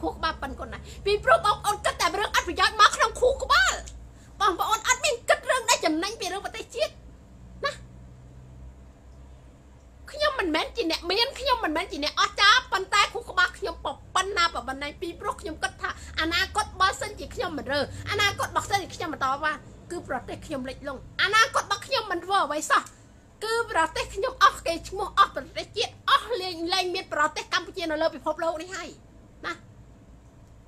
ខួរក្បាលប៉ិនកូនដៃពីព្រោះបងប្អូនគិតតែរឿងអត់ប្រយោជន៍មកក្នុងខួរក្បាលបងប្អូនអត់មានគិតរឿងដែលចំណេញពីរឿងប្រទេសជាតិណាខ្ញុំមិនមែនជាអ្នកមានខ្ញុំមិនមែនជាអ្នកអស្ចារ្យប៉ុន្តែគូក្បាលខ្ញុំប៉ុណ្ណាប៉ុណ្ណៃពីព្រោះខ្ញុំគិតថាអនាគតបើសិនជាខ្ញុំមិនរើអនាគតបើសិនជាខ្ញុំបន្តវ៉ាគឺប្រទេសខ្ញុំលិចលង់អនាគតរបស់ខ្ញុំមិនធ្វើអ្វីសោះ គឺប្រទេសខ្ញុំអស់គេឈ្មោះអស់ប្រទេសជាតិអស់លែងលែងមានប្រទេសកម្ពុជានៅលើពិភពលោកនេះហើយណា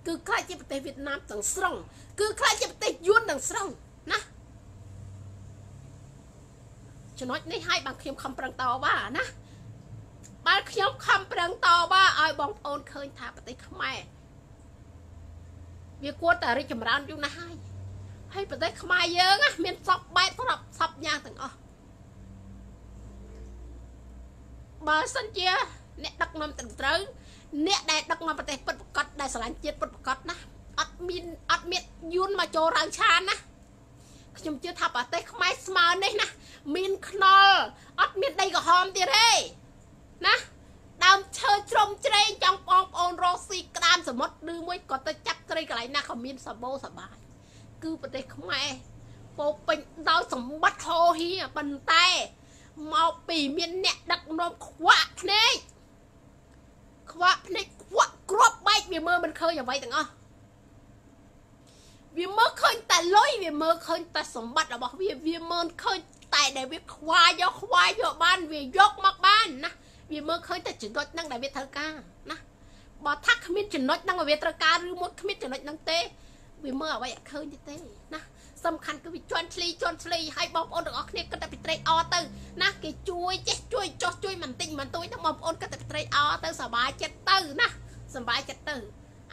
គឺខ្លាចជាប្រទេសវៀតណាមទាំងស្រុងគឺខ្លាចជាប្រទេសយួនទាំងស្រុងណាចំណុចនេះឲ្យបានខ្ញុំខំប្រឹងតវ៉ាណាបើខ្ញុំខំប្រឹងតវ៉ាឲ្យបងប្អូនឃើញថាប្រទេសខ្មែរវាគួរតែរីកចម្រើនយូរណាស់ហើយហើយប្រទេសខ្មែរយើងណាមានសពបែបស្រាប់សពយ៉ាងទាំងអស់ បើសិនជា អ្នកដឹកនាំត្រឹមត្រូវ អ្នកដែលដឹកនាំប្រទេសពិតប្រកបដែលស្រឡាញ់ជាតិពិតប្រកបណាអត់មានអត់មានយួនមកចូលរៅឆានណាខ្ញុំជឿថាប្រទេសខ្មែរស្មើនេះណាមានខ្នល់អត់មានដីក្រហមទៀតទេណាដើមឈើជ្រុំជ្រែងចង់បងប្អូនរស់ស៊ីក្តាមសមុទ្រឬមួយក៏ទៅចាប់ត្រីកន្លែងណាក៏មានសបោសបាយគឺប្រទេសខ្មែរពោពេញដោយសម្បត្តិហោហៀប៉ុន្តែ មកពីមានអ្នកដឹកនាំខ្វាក់ភ្នែកខ្វាក់ភ្នែកខ្វាក់គ្រាប់បែកវាមើលមិនឃើញអ្វីទាំងអស់វាមើលឃើញតែលុយវាមើលឃើញតែសម្បត្តិរបស់វាវាមើលឃើញតែដែលវាខ្វាយយកខ្វាយយកបានវាយកមកបានណាវាមើលឃើញតែចំណុចហ្នឹងដែលវាត្រូវការណាបើថាគ្មានចំណុចហ្នឹងវាត្រូវការឬមួយគ្មានចំណុចហ្នឹងទេវាមើលអ្វីអត់ឃើញទេណា សំខាន់គឺវាជន់ឆ្លីជន់ឆ្លីហើយបងប្អូនទាំងអស់គ្នាគិតតែពីត្រេកអរទៅណាគេជួយចេះជួយចោះជួយមិនតិចមិនទួយទៅបងប្អូនគិតតែពីត្រេកអរទៅសប្បាយចិត្តទៅណាសប្បាយចិត្តទៅ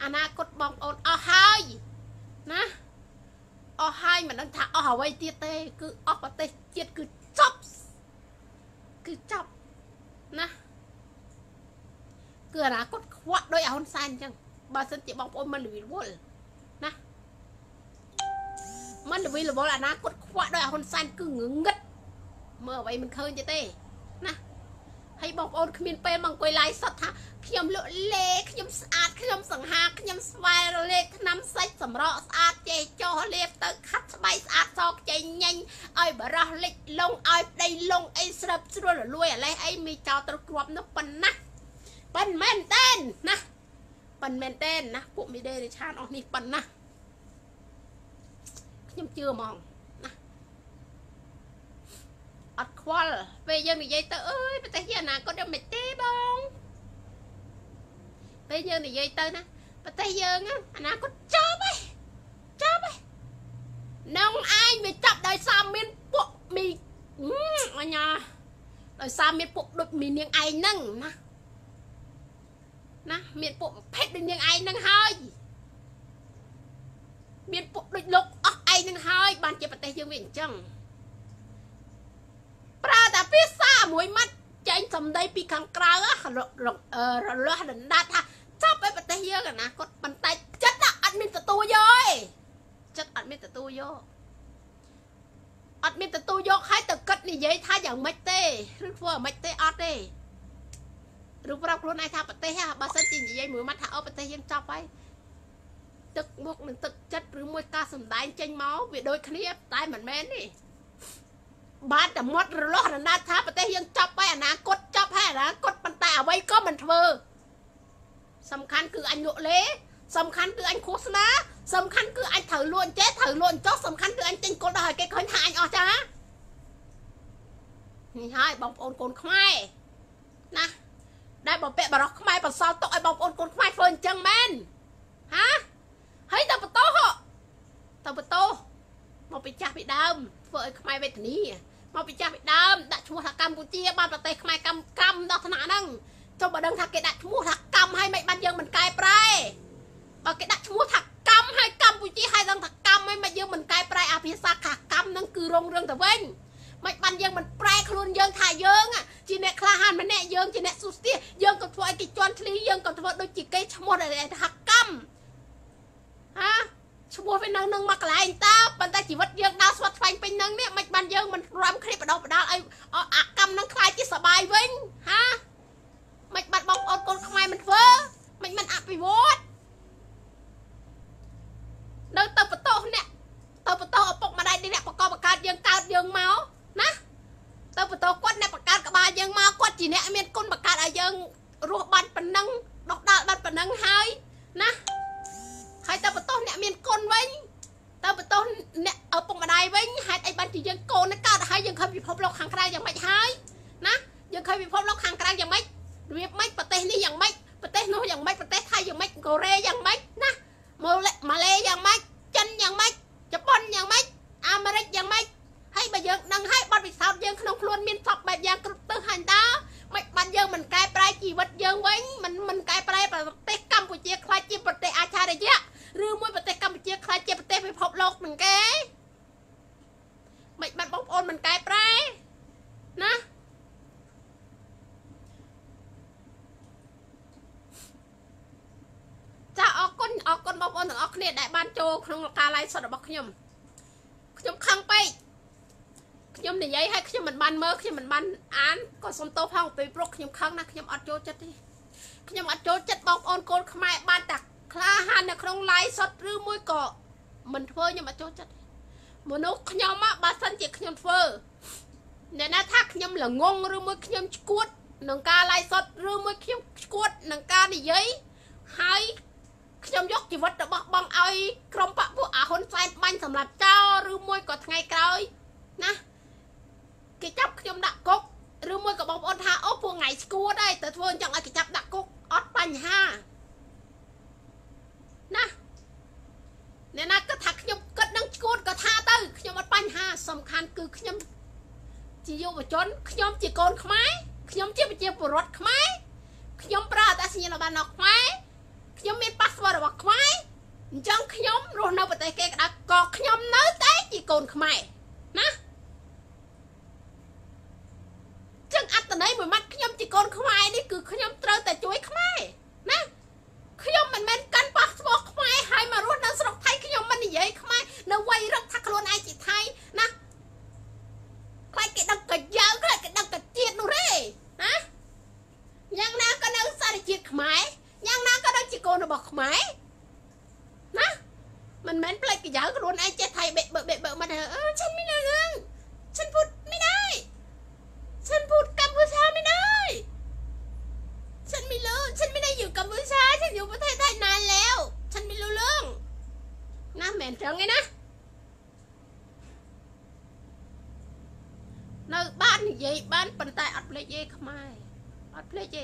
អនាគតបងប្អូនអស់ហើយណាអស់ហើយមិនដឹងថាអស់អ្វីទៀតទេ គឺអស់ប្រទេសជាតិគឺចប់គឺចប់ណាគឺអនាគតខ្វាក់ដោយអហ៊ុនសែនអញ្ចឹងបើសិនជាបងប្អូនមិនលវិលវល់ណា មិនលវិលវល់អនាគតខ្វាក់ដោយអហ៊ុនសែនគឺងងឹតមើលអ្វីមិនឃើញទេទេណាហើយបងប្អូនគ្មានពេលមកអង្គុយ live សតថាខ្ញុំលក់លេខ្ញុំស្អាតខ្ញុំសង្ហាខ្ញុំស្វែរលេថ្នាំសាច់សម្រក់ស្អាតចេះចោះលេបទៅខាត់ស្បែកស្អាតសខ្ចីញញឲ្យបរោះលិចលងឲ្យប្តីលងអីស្រាប់ស្រួលរលួយអាលេះអីមីចោលទៅគ្រាប់នោះប៉ុណ្ណាប៉ុនមែនតែនណាប៉ុនមែនតែនណាពួកមីដេរិឆានអស់នេះប៉ុណ្ណា ខ្ញុំជឿហ្មងណាអត់ខ្វល់ពេលយើងនិយាយទៅអើយប្រទេសជាអនាគតយើងមិនទេបងពេលយើងនិយាយទៅណាប្រទេសយើងអនាគតចប់ហើយចប់ហើយនងឯងវាចាប់ដោយសារមានពួកមីអញ្ញាដោយសារមានពួកដូចមីនាងឯងហ្នឹងណាណាមានពួកភេទដូចនាងឯងហ្នឹងហើយមានពួកដូចលោកអស់ ឯងហ្នឹងហើយបានជាប្រទេសយើងវាអញ្ចឹងប្រើតែភាសាមួយម៉ាត់ចេញសំដីពីខាងក្រៅរលាស់ដណ្ដាតថាចាប់ឲ្យប្រទេសយើងអនាគតប៉ុន្តែចិត្តអត់មានទទួលយកទេចិត្តអត់មានទទួលយកអត់មានទទួលយកឲ្យទៅគិតនិយាយថាយ៉ាងម៉េចទេឬធ្វើយ៉ាងម៉េចទេអត់ទេឬប្រាប់ខ្លួនឯងថាប្រទេសបើសិនជានិយាយមួយម៉ាត់ថាអូប្រទេសយើងចប់ហើយ ទឹកមុខនិងទឹកចិត្តឬមួយការសម្ដែងចេញមកវាដូចគ្នាតែមិនមែនទេបានតែមាត់រលាស់រណាត់ថាប្រទេសយើងចប់ហើយអនាគតចប់ហើយអនាគតប៉ុន្តែអ្វីក៏មិនធ្វើសំខាន់គឺអញលក់លេសំខាន់គឺអញឃោសនាសំខាន់គឺអញត្រូវលក់ចេះត្រូវលក់ចុះសំខាន់គឺអញទិញគោលដល់ឲ្យគេឃើញថាអញអស់ចានេះហើយបងប្អូនកូនខ្មែរណាដែលបំពាក់បរោះខ្មែរបន្សល់ទុកឲ្យបងប្អូនកូនខ្មែរធ្វើអញ្ចឹងមែនហា ហើយទៅបន្ទោទៅបន្ទោមកពីចាស់ពីដើមធ្វើឲ្យខ្មែរវេទនីមកពីចាស់ពីដើមដាក់ឈ្មោះថាកម្ពុជាបានប្រទេសខ្មែរកម្មកម្មដល់ថ្នាក់ហ្នឹងចុះបើដឹងថាគេដាក់ឈ្មោះថាកម្មហើយមិនបានយើងមិនកែប្រែបើគេដាក់ឈ្មោះថាកម្មហើយកម្ពុជាហើយដឹងថាកម្មហើយមិនយើងមិនកែប្រែអាភាសាខាកម្មហ្នឹងគឺរងរឿងទៅវិញមិនបានយើងមិនប្រែខ្លួនយើងថាយើងជាអ្នកក្លាហានម្នាក់យើងជាអ្នកសុស្ទាយើងក៏ធ្វើឲ្យគេជន់ឈ្លីយើងក៏ធ្វើដូចជាគេឈ្មោះដែលថាកម្ម ហាឈ្មោះវានៅនឹងមកកន្លែងតើប៉ុន្តែជីវិតយើងដើរស្វាត់ស្វែងពេញនឹងនេះមិនបានយើងមិនរំគ្នាបដោបដាលឲ្យអាកម្មនឹងខ្លាយជាសបាយវិញហាមិនបាត់បងប្អូនកូនខ្មែរមិនធ្វើមិនមិនអភិវឌ្ឍនៅទៅបន្ទោសអ្នកទៅបន្ទោសឪពុកម្ដាយអ្នកបកបកើតយើងកើតយើងមកណាទៅបន្ទោសគាត់អ្នកបកកើតក្បាលយើងមកគាត់ជាអ្នកមានគុណបកកើតឲ្យយើងរស់បានប៉ុណ្ណឹងដោះដាល់បានប៉ុណ្ណឹងហើយណា ហើយទៅបន្ទោសអ្នកមានគុណវិញទៅបន្ទោសអ្នកឪពុកម្ដាយវិញហេតុអីបានជាយើងកូនកើតហើយយើងឃើញពិភពលោកខាងក្រៅយ៉ាងម៉េចហើយណាយើងឃើញពិភពលោកខាងក្រៅយ៉ាងម៉េចរបៀបម៉េចប្រទេសនេះយ៉ាងម៉េចប្រទេសនោះយ៉ាងម៉េចប្រទេសថៃយ៉ាងម៉េចកូរ៉េយ៉ាងម៉េចណាម៉ាឡេយ៉ាងម៉េចចិនយ៉ាងម៉េចជប៉ុនយ៉ាងម៉េចអាមេរិកយ៉ាងម៉េចហើយបើយើងដឹងហើយបទពិសោធន៍យើងក្នុងខ្លួនមានសពបែបយ៉ាងគ្រប់ទិសហើយតើមិនបានយើងមិនកែប្រែជីវិតយើងវិញមិនមិនកែប្រែប្រទេសកម្ពុជាខ្លាចជាប្រទេសអាចារ្យ ឬមួយប្រទេសកម្ពុជាខ្លាចជាប្រទេសពិភពលោកនឹងគេមិនបាត់បងប្អូនមិនកែប្រែណាចាអរគុណអរគុណបងប្អូនទាំងអស់គ្នាដែលបានចូលក្នុងការ live សុទ្ធរបស់ខ្ញុំខ្ញុំខឹងពេកខ្ញុំនិយាយឲ្យខ្ញុំមិនបានមើលខ្ញុំមិនបានអានក៏សុំទោសផងពេលព្រោះខ្ញុំខឹងណាខ្ញុំអត់ចូលចិត្តទេខ្ញុំអត់ចូលចិត្តបងប្អូនកូនខ្មែរបានតែ ក្លាហាននៅក្នុង live សតឬមួយក៏មិនធ្វើខ្ញុំអត់ចូលចិត្តមនុស្សខ្ញុំបើសិនជាខ្ញុំធ្វើអ្នកណាថាខ្ញុំល្ងងឬមួយខ្ញុំឈួតនឹងការ live សតឬមួយខ្ញុំឈួតនឹងការនិយាយហើយខ្ញុំយកជីវិតរបស់បងឲ្យក្រុមបពុះអាហ៊ុនសែនបាញ់សម្រាប់ចោលឬមួយក៏ថ្ងៃក្រោយណាគេចាប់ខ្ញុំដាក់គុកឬមួយក៏បងប្អូនថាអូពួកថ្ងៃស្គួតហើយទៅធ្វើអញ្ចឹងឲ្យគេចាប់ដាក់គុកអត់បញ្ហា ណាអ្នកណាគិតថាខ្ញុំគិតនឹងឈួតក៏ថាទៅខ្ញុំអត់បញ្ហាសំខាន់គឺខ្ញុំជាយុវជនខ្ញុំជាកូនខ្មែរខ្ញុំជាប្រជាពលរដ្ឋខ្មែរខ្ញុំប្រើអត្តសញ្ញាណប័ណ្ណខ្មែរខ្ញុំមានប៉ាសពតរបស់ខ្មែរអញ្ចឹងខ្ញុំរស់នៅប្រទេសគេក្តៅក៏ខ្ញុំនៅតែជាកូនខ្មែរណាចឹងអត្តន័យមួយម៉ាត់ខ្ញុំជាកូនខ្មែរនេះគឺខ្ញុំត្រូវតែជួយខ្មែរណា ខ្ញុំមិនមែនកាន់ប៉ាសពតខ្មែរហើយមករស់នៅស្រុកថៃខ្ញុំមិននិយាយខ្មែរនៅវ័យរឹកថាខ្លួនឯងជាថៃណាខ្លាចគេដឹងកាយើខ្លាចគេដឹងកាជាតិនោះទេណាយ៉ាងណាក៏នៅសារជាតិខ្មែរយ៉ាងណាក៏ដូចជាកូនរបស់ខ្មែរណាមិនមែនផ្លេចកាយើខ្លួនឯងចេះថៃបេបើបេបើមិនអឺฉันไม่รู้เรื่องฉันพูดไม่ได้ฉันพูดกัมพูชาไม่ได้ ฉันไม่รู้ฉันไม่ได้อยู่กัมพูชาฉันอยู่ประเทศไทยนานแล้ว ฉันไม่รู้เรื่องណាមែនចឹងឯណានៅបាននិយាយបានប៉ុន្តែអត់ភ្លេចទេខ្មែរអត់ភ្លេចទេ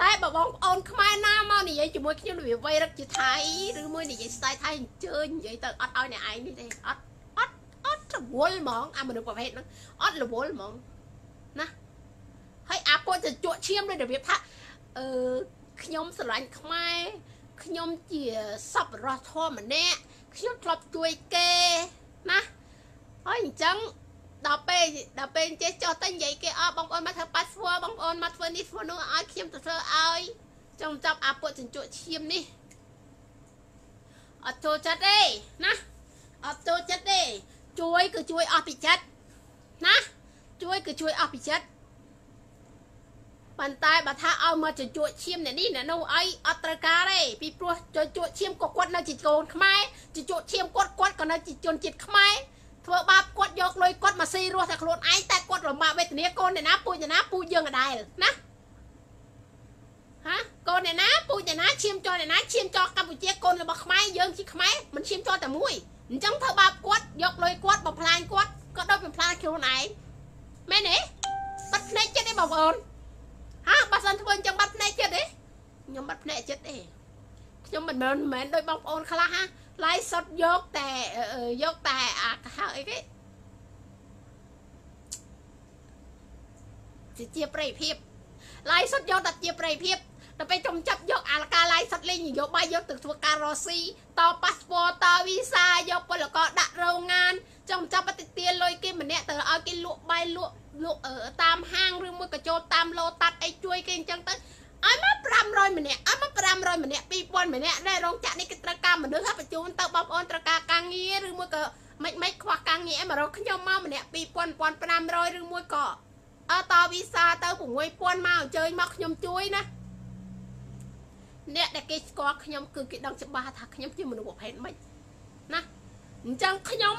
តែបើបងប្អូនខ្មែរណាមកនិយាយជាមួយខ្ញុំរបៀបវ័យរឹកជាថៃឬមួយនិយាយស្ទាយថៃអញ្ជើញនិយាយទៅអត់ឲ្យអ្នកឯងនេះទេអត់អត់អត់រវល់ហ្មងអាមនុស្សប្រភេទហ្នឹងអត់រវល់ហ្មងណាហើយអាពួកទៅជក់ឈាមដោយរបៀបថា អឺខ្ញុំស្រឡាញ់ខ្មែរខ្ញុំជាសពរស់ធម៌ម្នាក់ខ្ញុំធ្លាប់ជួយគេណាហើយអញ្ចឹងដល់ពេលដល់ពេលចេះចុះទៅនិយាយគេអស់បងប្អូនមកធ្វើប៉ាត់ស្វបងប្អូនមកធ្វើនេះធ្វើនោះឲ្យខ្ញុំទៅធ្វើឲ្យចង់ចាប់អាពួកចិញ្ចក់ឈាមនេះអត់ចូលចិត្តទេណាអត់ចូលចិត្តទេជួយគឺជួយអស់ពីចិត្តណាជួយគឺជួយអស់ពីចិត្ត ប៉ុន្តែបើថាឲ្យមកជជក់ឈាមអ្នកនេះអ្នកនោះអីអត់ត្រូវការទេពីព្រោះជជក់ឈាមក៏គាត់នៅជាកូនខ្មែរជជក់ឈាមគាត់គាត់ក៏នៅជាជនជាតិខ្មែរធ្វើបាបគាត់យកលុយគាត់មកស៊ីរស់តែខ្លួនឯងតែគាត់លំបាកវេទនាកូនអ្នកណាពូជអ្នកណាពូយើងដដែលណាហាកូនអ្នកណាពូជអ្នកណាឈាមចរអ្នកណាឈាមចរកម្ពុជាកូនរបស់ខ្មែរយើងជាខ្មែរមិនឈាមចរតែមួយអញ្ចឹងធ្វើបាបគាត់យកលុយគាត់បំផ្លាញគាត់ក៏ដូចបំផ្លាញខ្លួនឯងមែនទេបាត់ភ្នែកចិត្តទេបងប្អូន ហាបើសិនធ្វើអញ្ចឹងបាត់ភ្នែកចិត្តទេខ្ញុំបាត់ភ្នែកចិត្តទេខ្ញុំមិនមែនមិនមែនដូចបងប្អូនខ្លះហាឡាយសុតយកតែយកតែអាហៅអីគេជាជាប្រៃភាពឡាយសុតយកតែជាប្រៃភាពដល់ពេលចំចាប់យកអាការឡាយសុតលេងនយោបាយយកទៅធ្វើការរស់ស៊ីតប៉ាសពតតវីសាយកពលករដាក់រោងងានចំចាប់បតិទាលុយគេម្នាក់ទៅឲ្យគេលក់បាយលក់ លក់តាមហាងឬមួយក៏ចូលតាមឡូតាត់អីជួយគេអញ្ចឹងទៅឲ្យមក500ម្នាក់ឲ្យមក500ម្នាក់2000ម្នាក់ដែលរោងចក្រនេះគេត្រូវការមនុស្សឲ្យបញ្ជូនទៅបងប្អូនត្រូវការការងារឬមួយក៏មិនមិនខ្វះការងារមករកខ្ញុំមកម្នាក់2000 1500ឬមួយក៏អើតវីសាទៅ6000មកអញ្ជើញមកខ្ញុំជួយណាអ្នកដែលគេស្គាល់ខ្ញុំគឺគេដឹងច្បាស់ថាខ្ញុំជាមនុស្សប្រភេទម៉េចណាអញ្ចឹងខ្ញុំ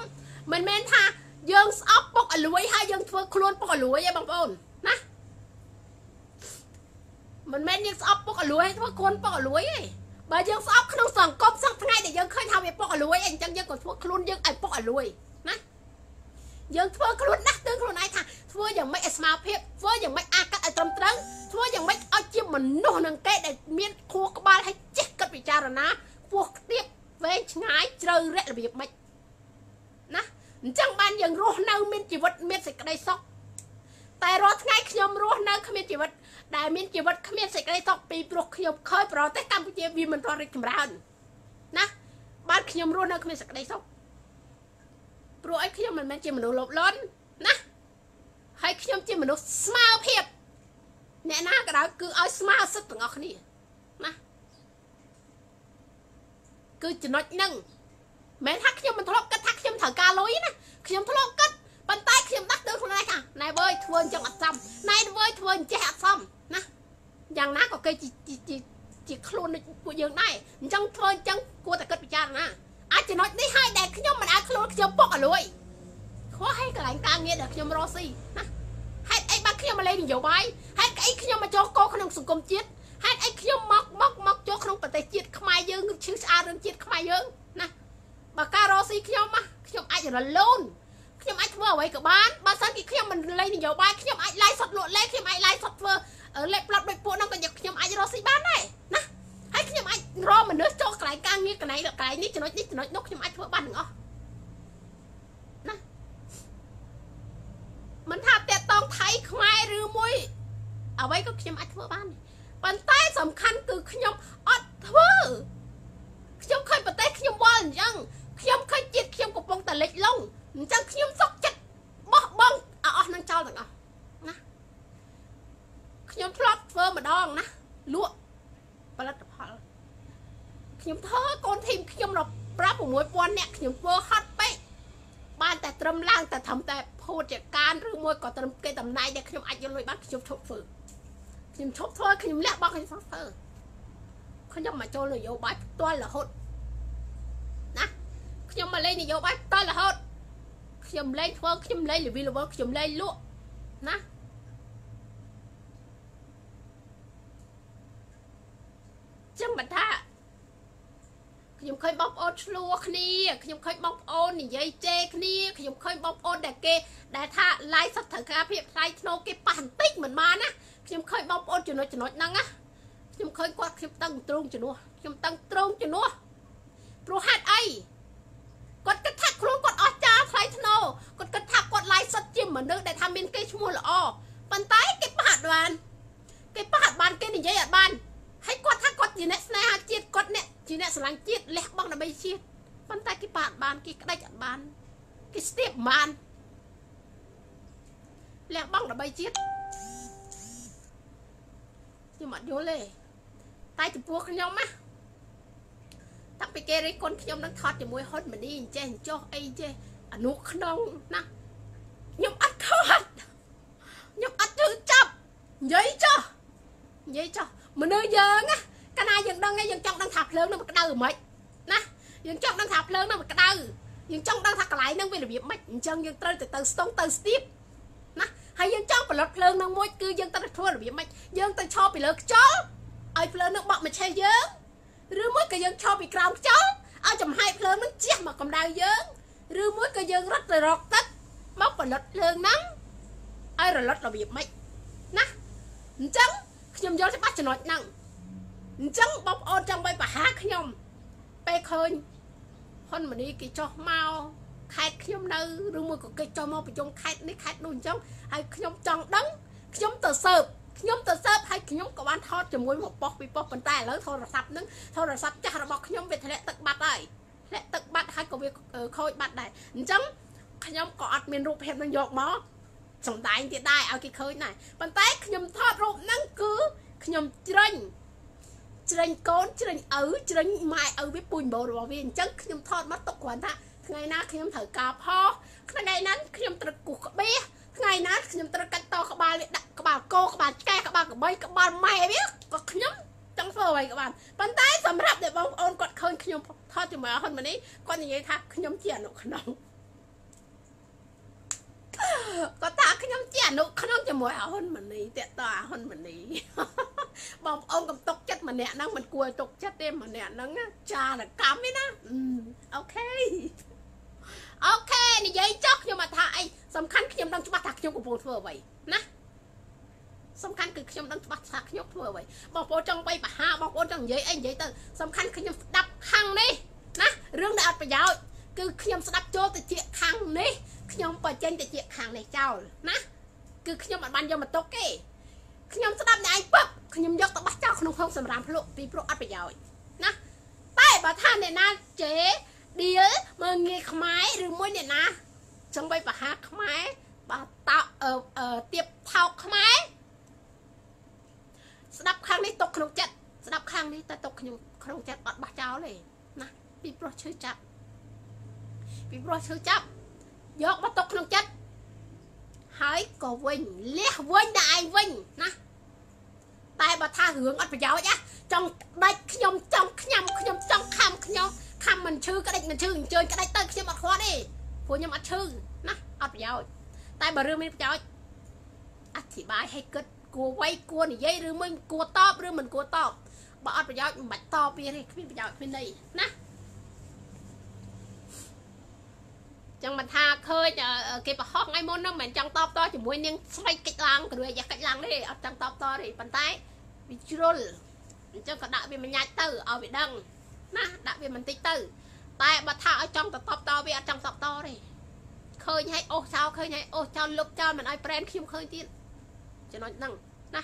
មិនមែនថា យើងស្អប់ពុកអលួយហើយយើងធ្វើខ្លួនពុកអលួយឯងបងប្អូនណាមិនមែនយើងស្អប់ពុកអលួយធ្វើខ្លួនពុកអលួយទេបើយើងស្អប់ក្នុងសង្គមសឹកថ្ងៃដែលយើងឃើញថាវាពុកអលួយអញ្ចឹងយើងក៏ធ្វើខ្លួនយើងឲ្យពុកអលួយណាយើងធ្វើខ្លួនណាស់ទើខ្លួនឯងថាធ្វើយ៉ាងម៉េចឲ្យស្មារភាពធ្វើយ៉ាងម៉េចអាកាត់ឲ្យត្រឹមត្រូវធ្វើយ៉ាងម៉េចឲ្យជាមនុស្សនឹងគេដែលមានខួរក្បាលឲ្យចេះគិតពិចារណាពោះខ្ទាបវែងឆ្ងាយជ្រៅរែករបៀបម៉េចណា អញ្ចឹងបានយើងរស់នៅមានជីវិតមានសេចក្តីសុខតែរាល់ថ្ងៃខ្ញុំរស់នៅគ្មានជីវិតដែលមានជីវិតគ្មានសេចក្តីសុខពីព្រោះខ្ញុំឃើញប្រទេសកម្ពុជាវាមិនទាន់រីកចម្រើនណាបានខ្ញុំរស់នៅគ្មានសេចក្តីសុខព្រោះអីខ្ញុំមិនមែនជាមនុស្សលោភលន់ណាហើយខ្ញុំជាមនុស្សស្មារភាពអ្នកណាក៏ដោយគឺឲ្យស្មារសិទ្ធទាំងអស់គ្នាណាគឺចំណុចហ្នឹង មិនថាខ្ញុំមិនធ្លាប់គិតថាខ្ញុំត្រូវការលុយណាខ្ញុំធ្លាប់គិតប៉ុន្តែខ្ញុំដាស់ទៅខ្លួនឯងថាណែវើយធ្វើអញ្ចឹងអត់សមណែវើយធ្វើអញ្ចេះអត់សមណាយ៉ាងណាក៏គេជាជាជាខ្លួនពួកយើងដែរអញ្ចឹងធ្វើអញ្ចឹងគួរតែគិតពិចារណាអាចចំណុចនេះហើយដែលខ្ញុំមិនអាចខ្លួនខ្ញុំពុកអលួយខុសហើយកន្លែងការងារដែលខ្ញុំរស់ស៊ីណាហេតុអីបានខ្ញុំមកលេងនយោបាយហេតុអីខ្ញុំមកចូលកោក្នុងសង្គមជាតិហេតុអីខ្ញុំមកមកមកចូលក្នុងប្រទេសជាតិខ្មែរយើងឈឺស្អាតរឿងជាតិខ្មែរយើងណា បើការរស់ស៊ីខ្ញុំណាខ្ញុំអាចរលូនខ្ញុំអាចធ្វើអ្វីក៏បានបើសិនជាខ្ញុំមិនលេងនយោបាយខ្ញុំអាចឡាយសុតលក់លេខ្ញុំអាចឡាយសុតធ្វើលេខផ្លត់ដូចពួកហ្នឹងក៏ខ្ញុំអាចរស់ស៊ីបានដែរណាហើយខ្ញុំអាចរកមនុស្សចូលកន្លែងការងារកន្លែងកន្លែងនេះចំណុចនេះចំណុចនោះខ្ញុំអាចធ្វើបានទាំងអស់ណាមិនថាតេតងថៃខ្មែរឬមួយអ្វីក៏ខ្ញុំអាចធ្វើបានប៉ុន្តែសំខាន់គឺខ្ញុំអត់ធ្វើខ្ញុំឃើញប្រទេសខ្ញុំវល់អញ្ចឹង ខ្ញុំឃើញជាតិខ្ញុំកំពុងតែលិចលង់អញ្ចឹងខ្ញុំសុកចិត្តបោះបង់អស់នឹងចោលទាំងអស់ណាខ្ញុំធ្លាប់ធ្វើម្ដងណាលក់ផលិតផលខ្ញុំធ្វើកូនធីមខ្ញុំរប្រាប់6000នាក់ខ្ញុំធ្វើហត់ពេកបានតែត្រឹមឡើងតែត្រឹមតែភោជការឬមួយក៏ត្រឹមគេតំណែងដែលខ្ញុំអាចយកលុយបានខ្ញុំឈប់ធ្វើខ្ញុំឈប់ធ្វើខ្ញុំលាក់បោះខ្ញុំធ្វើខ្ញុំមកចូលនយោបាយផ្ទាល់រហូតណា ខ្ញុំមកលេងនយោបាយផ្ទាល់រហូតខ្ញុំលេងធ្វើខ្ញុំលេងលវីលវលខ្ញុំលេងលក់ណាចឹងបើថាខ្ញុំឃើញបងប្អូនឆ្លោះគ្នាខ្ញុំឃើញបងប្អូននិយាយជេរគ្នាខ្ញុំឃើញបងប្អូនដែលគេដែលថាឡាយសត្វត្រូវការភាពថ្លៃធ្នូគេប៉ះបន្តិចមិនបានណាខ្ញុំឃើញបងប្អូនចំណុចចំណុចហ្នឹងណាខ្ញុំឃើញគាត់ខ្ញុំតឹងទ្រង់ជំនួសខ្ញុំតឹងទ្រង់ជំនួសព្រោះហេតុអី គាត់គិតថាខ្លួនគាត់អស់ចាថ្លៃធ្នូគាត់គិតថាគាត់ឡាយសិតជាមនុស្សដែលថាមានគេឈ្មោះល្អប៉ុន្តែគេប៉ះអត់បានគេប៉ះអត់បានគេនិយាយអត់បានហើយគាត់ថាគាត់ជាអ្នកស្នេហាជាតិគាត់អ្នកជាអ្នកស្រឡាញ់ជាតិលះបង់ដើម្បីជាតិប៉ុន្តែគេប៉ះអត់បានគេក្តិចអត់បានគេស្ទាបបានលះបង់ដើម្បីជាតិខ្ញុំអត់យល់ទេតែចំពោះខ្ញុំណា តាំងពីគេរិះគន់ខ្ញុំនឹងថតជាមួយហ៊ុនម៉ាណីអញ្ចេះអញ្ចោះអីចេះអនុក្នុងណាខ្ញុំអត់ថតខ្ញុំអត់ជឿចាប់និយាយចុះនិយាយចុះមនុស្សយើងណាកាលណាយើងដឹងឯងយើងចង់ដឹងថាភ្លើងនឹងក្តៅហ្មងណាយើងចង់ដឹងថាភ្លើងនឹងក្តៅយើងចង់ដឹងថាកន្លែងហ្នឹងវារបៀបម៉េចអញ្ចឹងយើងត្រូវទៅទៅស្ទង់ទៅស្ទាបណាហើយយើងចង់ផលិតភ្លើងនឹងមួយគឺយើងត្រូវធ្វើរបៀបម៉េចយើងទៅឈរពីលើខ្យល់ឲ្យភ្លើងនឹងបក់មកឆេះយើង ឬមួយក៏យើងឈរពីក្រោមខ្យល់ឲ្យចំហាយភ្លើងនឹងជះមកកម្ដៅយើងឬមួយក៏យើងរត់ទៅរកទឹកមកផលិតភ្លើងហ្នឹងឲ្យរលត់របៀបម៉េចណាអញ្ចឹងខ្ញុំយល់ច្បាស់ចំណុចហ្នឹងអញ្ចឹងបងប្អូនចង់បីបហាខ្ញុំពេលឃើញហ៊ុនម៉ាណីគេចោះមកខេតខ្ញុំនៅឬមួយក៏គេចុះមកប្រជុំខេតនេះខេតនោះអញ្ចឹងហើយខ្ញុំចង់ដឹងខ្ញុំទៅសើប ខ្ញុំទៅសើបហើយខ្ញុំក៏បានថតជាមួយមកប៉ុសពីប៉ុសប៉ុន្តែឥឡូវទូរស័ព្ទហ្នឹងទូរស័ព្ទចាស់របស់ខ្ញុំវាធ្លាក់ទឹកបាត់ហើយធ្លាក់ទឹកបាត់ហើយក៏វាខូចបាត់ដែរអញ្ចឹងខ្ញុំក៏អត់មានរូបភាពនឹងយកមកសំដែងទៀតដែរឲ្យគេឃើញដែរប៉ុន្តែខ្ញុំថតរូបហ្នឹងគឺខ្ញុំជ្រិញជ្រិញកូនជ្រិញឪជ្រិញម៉ែឪវាពូជបោរបស់វាអញ្ចឹងខ្ញុំថតមកទុកគ្រាន់ថាថ្ងៃណាខ្ញុំត្រូវការផោថ្ងៃណាខ្ញុំត្រូវគូសក្បៀសថ្ងៃណាខ្ញុំត្រូវកាច់តក្បាលវាដាក់ក្បាល គោក្បាលឆ្កែក្បាលក្របីក្បាលម៉ែវាក៏ខ្ញុំចង់ធ្វើអ្វីក៏បានប៉ុន្តែសម្រាប់ដែលបងប្អូនគាត់ឃើញខ្ញុំថតជាមួយហ៊ុនម៉ាណីគាត់និយាយថាខ្ញុំជាអនុក្នុងគាត់ថាខ្ញុំជាអនុក្នុងជាមួយហ៊ុនម៉ាណីតេតតហ៊ុនម៉ាណីបងប្អូនកុំតក់ចិត្តម្នាក់ហ្នឹងមិនគួរឲ្យតក់ចិត្តទេម្នាក់ហ្នឹងចារកម្មទេណា OK OK និយាយចុះខ្ញុំអត់ថាអីសំខាន់ខ្ញុំដឹងច្បាស់ថាខ្ញុំកំពុងធ្វើអ្វីណា សំខាន់គឺខ្ញុំដឹងច្បាស់ថាខ្ញុំធ្វើអ្វីបងប្អូនចង់បីបហាបងប្អូនចង់និយាយអីនិយាយទៅសំខាន់ខ្ញុំស្ដាប់ខាងនេះណារឿងដែលអត់ប្រយោជន៍គឺខ្ញុំស្ដាប់ចូលទៅជាខាងនេះខ្ញុំបើចេញទៅជាខាងនេះចោលណាគឺខ្ញុំអត់បានយកមកទុកទេខ្ញុំស្ដាប់អ្នកឯងពឹបខ្ញុំយកទៅបោះចោលក្នុងក្នុងសម្រាមភ្លុកពីព្រោះអត់ប្រយោជន៍ណាតែបើថាអ្នកណាជេឌីលមើងងាយខ្មែរឬមួយអ្នកណាចង់បីបហាខ្មែរបាទតោអឺទៀបថោកខ្មែរ ស្ដាប់ខាងនេះຕົកក្នុងចិត្តស្ដាប់ខាងនេះតែຕົកខ្ញុំក្នុងចិត្តអត់បោះចោលទេណាពីព្រោះឈឺចាប់ពីព្រោះឈឺចាប់យកមកទុកក្នុងចិត្តហើយក៏វិញលះវិញដល់ឯងវិញណាតែបើថារឿងអត់ប្រយោជន៍ណាចង់ដាច់ខ្ញុំចង់ខ្ញាំខ្ញុំចង់ខំខ្ញុំខំមិនឈឺក្តិចមិនឈឺអញ្ជើញក្តិចទៅខ្ញុំអត់ខ្វាត់ទេព្រោះខ្ញុំអត់ឈឺណាអត់ប្រយោជន៍តែបើរឿងមានប្រយោជន៍អធិប្បាយឲ្យគិត គួរវៃគួរនិយាយឬមិនគួរតបឬមិនគួរតបបើអត់ប្រយោជន៍មិនបាច់តបវាទេគ្មានប្រយោជន៍គ្មានន័យណាចឹងមិនថាឃើញគេប្រហោះថ្ងៃមុនហ្នឹងមិនចង់តបតជាមួយនាងស្រីកិច្ចឡើងគ្រឿយ៉ាកិច្ចឡើងទេអត់ចង់តបតទេប៉ុន្តែវាជ្រុលអញ្ចឹងក៏ដាក់វាមិនញ៉ាច់ទៅឲ្យវាដឹងណាដាក់វាមិនតិចទៅ តែបើថាឲ្យចង់ទៅតបតវាអត់ចង់តបតទេឃើញឲ្យអូសចោលឃើញឲ្យអូសចោលលុបចោលមិនឲ្យប្រែនខ្ញុំឃើញទៀត ចំណុចហ្នឹងណា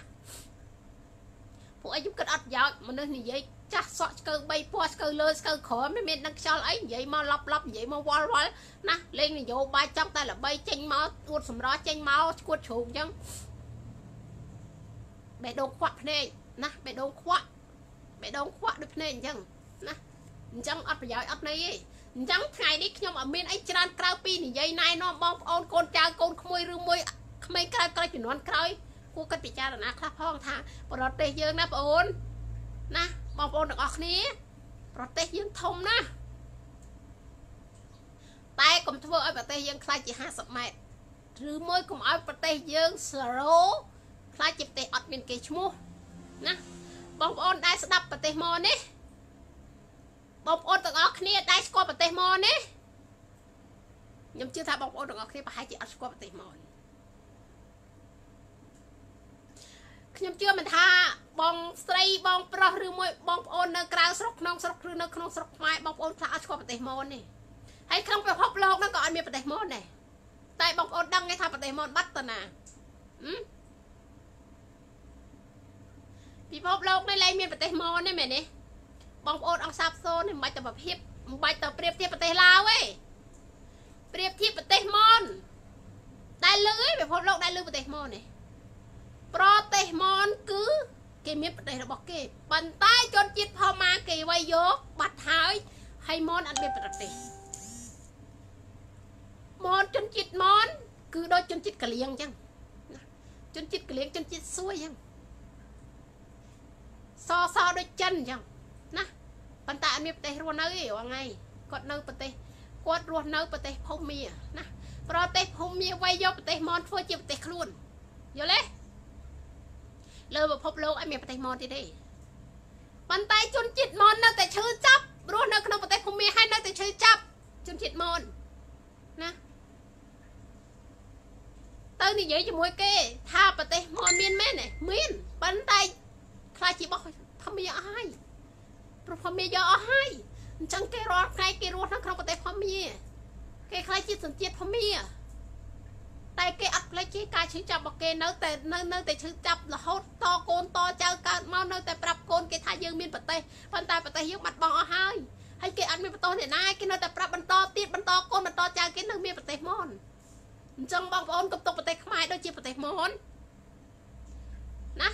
ពួកឯងខ្ញុំគិតអត់ប្រយោជន៍មនុស្សនិយាយចាស់សក់ស្កើ3ពណ៌ស្កើលើស្កើក្រមិនមានដឹងខ្យល់អីនិយាយមកឡប់ឡប់និយាយមកវល់វល់ណាលេងនយោបាយចង់តែល្បីចេញមកអួតសម្រស់ចេញមកឈួតជ្រូកអញ្ចឹងបេះដូងខ្វាក់ភ្នែកណាបេះដូងខ្វាក់បេះដូងខ្វាក់ដូចភ្នែកអញ្ចឹងណាអញ្ចឹងអត់ប្រយោជន៍អត់ន័យទេអញ្ចឹងថ្ងៃនេះខ្ញុំអត់មានអីច្រើនក្រៅពីនិយាយណែនាំបងប្អូនកូនចៅកូនក្មួយឬមួយក្មេងក្រោយក្រោយជំនាន់ក្រោយ គួរគិតពិចារណាខ្លះផងថាប្រទេសយើងណាបងអូនណាបងប្អូនទាំងអស់គ្នា ប្រទេសយើងធំណាស់តែកុំធ្វើឲ្យប្រទេសយើងខ្លាចជា50ម៉ែត្រឬមួយកុំឲ្យប្រទេសយើង0ខ្លាចជាប្រទេសអត់មានគេឈ្មោះណាបងប្អូនដែលស្ដាប់ប្រទេសមកនេះបងប្អូនទាំងអស់គ្នាដែលស្គាល់ប្រទេសមកនេះខ្ញុំជឿថាបងប្អូនទាំងអស់គ្នាប្រហែលជាអត់ស្គាល់ប្រទេសមក ខ្ញុំជឿមិនថាបងស្រីបងប្រុសឬមួយបងប្អូននៅក្រៅស្រុកក្នុងស្រុកឬនៅក្នុងស្រុកខ្មែរបងប្អូនខ្លះអត់ស្គាល់ប្រទេសមកនេះហើយក្នុងពិភពលោកហ្នឹងក៏អត់មានប្រទេសមកដែរតែបងប្អូនដឹងទេថាប្រទេសមកបាត់ទៅណាពិភពលោកនេះលែងមានប្រទេសមកនេះមែនទេបងប្អូនអង្គសាបសូនមិនបាច់ទៅប្រភេទមិនបាច់ទៅប្រៀបធៀបប្រទេសឡាវទេប្រៀបធៀបប្រទេសម៉នដែលលឺឯងពិភពលោកដែលលឺប្រទេសម៉ននេះ ប្រទេសមនគឺគេមានប្រទេសរបស់គេប៉ុន្តែជនជាតិផម៉ាគេវាយយកបាត់ហើយហើយមនអត់មានប្រទេសមនជនជាតិមនគឺដូចជនជាតិកលៀងអញ្ចឹងជនជាតិកលៀងជនជាតិសួយអញ្ចឹងសសដូចចិនអញ្ចឹងណាប៉ុន្តែអត់មានប្រទេសរស់នៅទេរាល់ថ្ងៃគាត់នៅប្រទេសគាត់រស់នៅប្រទេសភូមាណាប្រទេសភូមាវាយយកប្រទេសមនធ្វើជាប្រទេសខ្លួនយល់ទេ លើពិភពលោកឲ្យមានប្រទេសម៉នទៀតទេប៉ុន្តែជនជាតិម៉ននៅតែឈឺចាប់រស់នៅក្នុងប្រទេសភូមាហើយនៅតែឈឺចាប់ជនជាតិម៉នណាទៅនិយាយជាមួយគេ ថាប្រទេសម៉នមានមែនទេមានប៉ុន្តែខ្លាចជាបោះភូមាអស់ហើយប្រភូមាយកអស់ហើយអញ្ចឹងគេរាល់ថ្ងៃគេរស់នៅក្នុងប្រទេសភូមាគេខ្លាចជាសញ្ជាតិភូមា តែគេអត់ផ្លេចទេការឈឺចាប់របស់គេនៅតែនៅនៅតែឈឺចាប់រហូតតកូនតចៅកើតមកនៅតែប្រាប់កូនគេថាយើងមានប្រទេសប៉ុន្តែប្រទេសយើងបាត់បង់អស់ហើយហើយគេអត់មានបន្តអ្នកណាគេនៅតែប្រាប់បន្តទៀតបន្តកូនបន្តចៅគេនៅមានប្រទេសមកអញ្ចឹងបងប្អូនកុំទុកប្រទេសខ្មែរដូចជាប្រទេសមកណា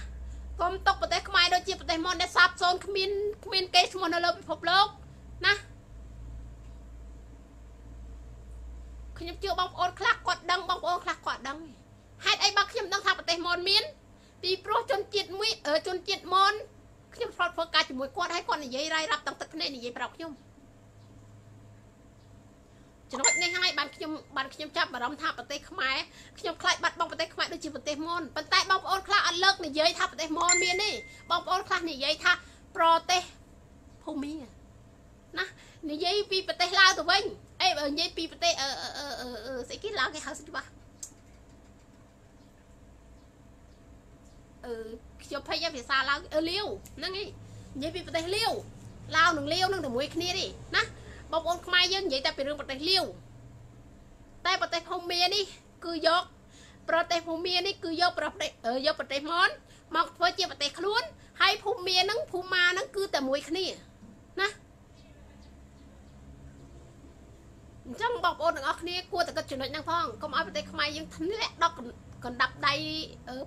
កុំទុកប្រទេសខ្មែរដូចជាប្រទេសមកដែលសាបសូន្យគ្មានគ្មានគេឈ្មោះនៅលើពិភពលោកណា ខ្ញុំជឿបងប្អូនខ្លះគាត់ដឹងបងប្អូនខ្លះគាត់ដឹងហេតុអីបើខ្ញុំដឹងថាប្រទេសមនមានពីព្រោះជនជាតិមួយជនជាតិមនខ្ញុំឆ្លត់ធ្វើការជាមួយគាត់ហើយគាត់និយាយរាយរាប់ទាំងទឹកភ្នែកនិយាយប្រាប់ខ្ញុំចំណុចនេះហើយបានខ្ញុំបានខ្ញុំចាប់អារម្មណ៍ថាប្រទេសខ្មែរខ្ញុំខ្លាចបាត់បង់ប្រទេសខ្មែរដូចជាប្រទេសមនប៉ុន្តែបងប្អូនខ្លះអត់លើកនិយាយថាប្រទេសមនមានទេបងប្អូនខ្លះនិយាយថាប្រទេសភូមាណានិយាយពីប្រទេសឡាវទៅវិញ អេបើនិយាយពីប្រទេសអឺអឺស្អីគេឡើងគេហៅស្ច្បាស់អឺខ្ញុំភ័យភាសាឡើងអឺលាវហ្នឹងឯងនិយាយពីប្រទេសលាវឡាវនិងលាវនឹងជាមួយគ្នាទេណាបងប្អូនខ្មែរយើងនិយាយតែពីរឿងប្រទេសលាវតែប្រទេសភូមានេះគឺយកប្រទេសភូមានេះគឺយកប្រទេសយកប្រទេសមនមកធ្វើជាប្រទេសខ្លួនហើយភូមាហ្នឹងភូមាហ្នឹងគឺតែមួយគ្នាណា អញ្ចឹងបងប្អូនទាំងអស់គ្នាគួរតែគិតចំណុចហ្នឹងផងកុំឲ្យប្រទេសខ្មែរយើងធ្លាក់ដកកណ្ដាប់ដៃ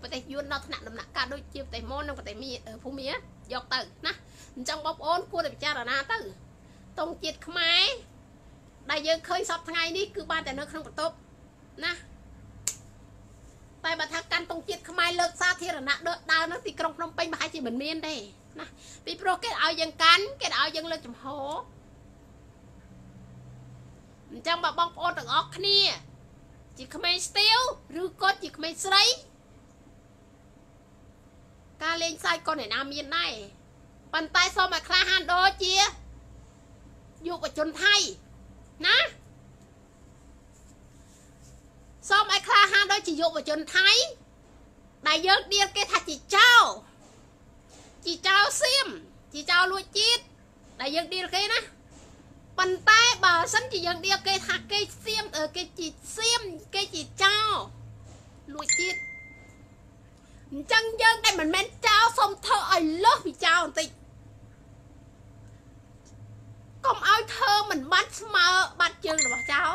ប្រទេសយួនដល់ថ្នាក់ដំណាក់កាលដូចជាប្រទេសម៉ូននិងប្រទេសមីភូមាយកទៅណាអញ្ចឹងបងប្អូនគួរតែពិចារណាទៅតងជាតិខ្មែរដែលយើងឃើញសពថ្ងៃនេះគឺបានតែនៅក្នុងបន្ទប់ណាតែបើថាកាន់តងជាតិខ្មែរលើកសាធារណៈដើរនៅទីក្រុងភ្នំពេញប្រហែលជាមិនមានទេណាពីព្រោះគេឲ្យយើងកាន់គេឲ្យយើងលើកចំហ អញ្ចឹងបើបងប្អូនទាំងអស់គ្នា ជាក្មេងស្ទាវឬក៏ជាក្មេងស្រីការលេងសើចក៏អ្នកណាមានដែរប៉ុន្តែសូមឲ្យក្លាហានដូចជាយុវជនថៃណាសូមឲ្យក្លាហានដូចជាយុវជនថៃដែលយើងដៀលគេថាជាចៅជាចៅសៀមជាចៅលួចជាតិដែលយើងដៀលគេណា ប៉ុន្តែបើសិនជាយើងដៀលគេថាគេសៀមគេជាសៀមគេជាចៅលួចជាតិអញ្ចឹងយើងតែមិនមែនចោលសុំធ្វើឲ្យលើសពីចោលបន្តិចកុំឲ្យធ្វើមិនបានស្មើបាត់ជើងរបស់ចោល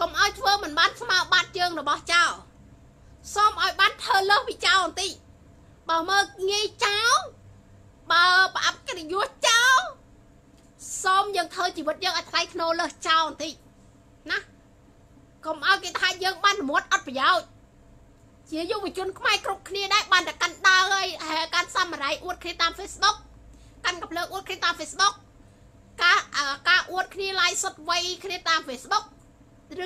កុំឲ្យធ្វើមិនបានស្មើបាត់ជើងរបស់ចោលសូមឲ្យបានធ្វើលើសពីចោលបន្តិចបើមើលងាយចោល បើប្រអាប់កិត្តិយសចោលសូមយើងធ្វើជីវិតយើងឲ្យថ្លៃថ្នូរលើសចោលបន្តិចណាកុំឲ្យគេថាយើងបានប្រមត់អត់ប្រយោជន៍ជាយុវជនខ្មែរគ្រប់គ្នាដែរបានតែកាន់ដើរហើយកាន់សាមរ័យអួតគ្នាតាម Facebook កាន់កំភ្លើងអួតគ្នាតាម Facebook ការការអួតគ្នា live សុតវ័យគ្នាតាម Facebook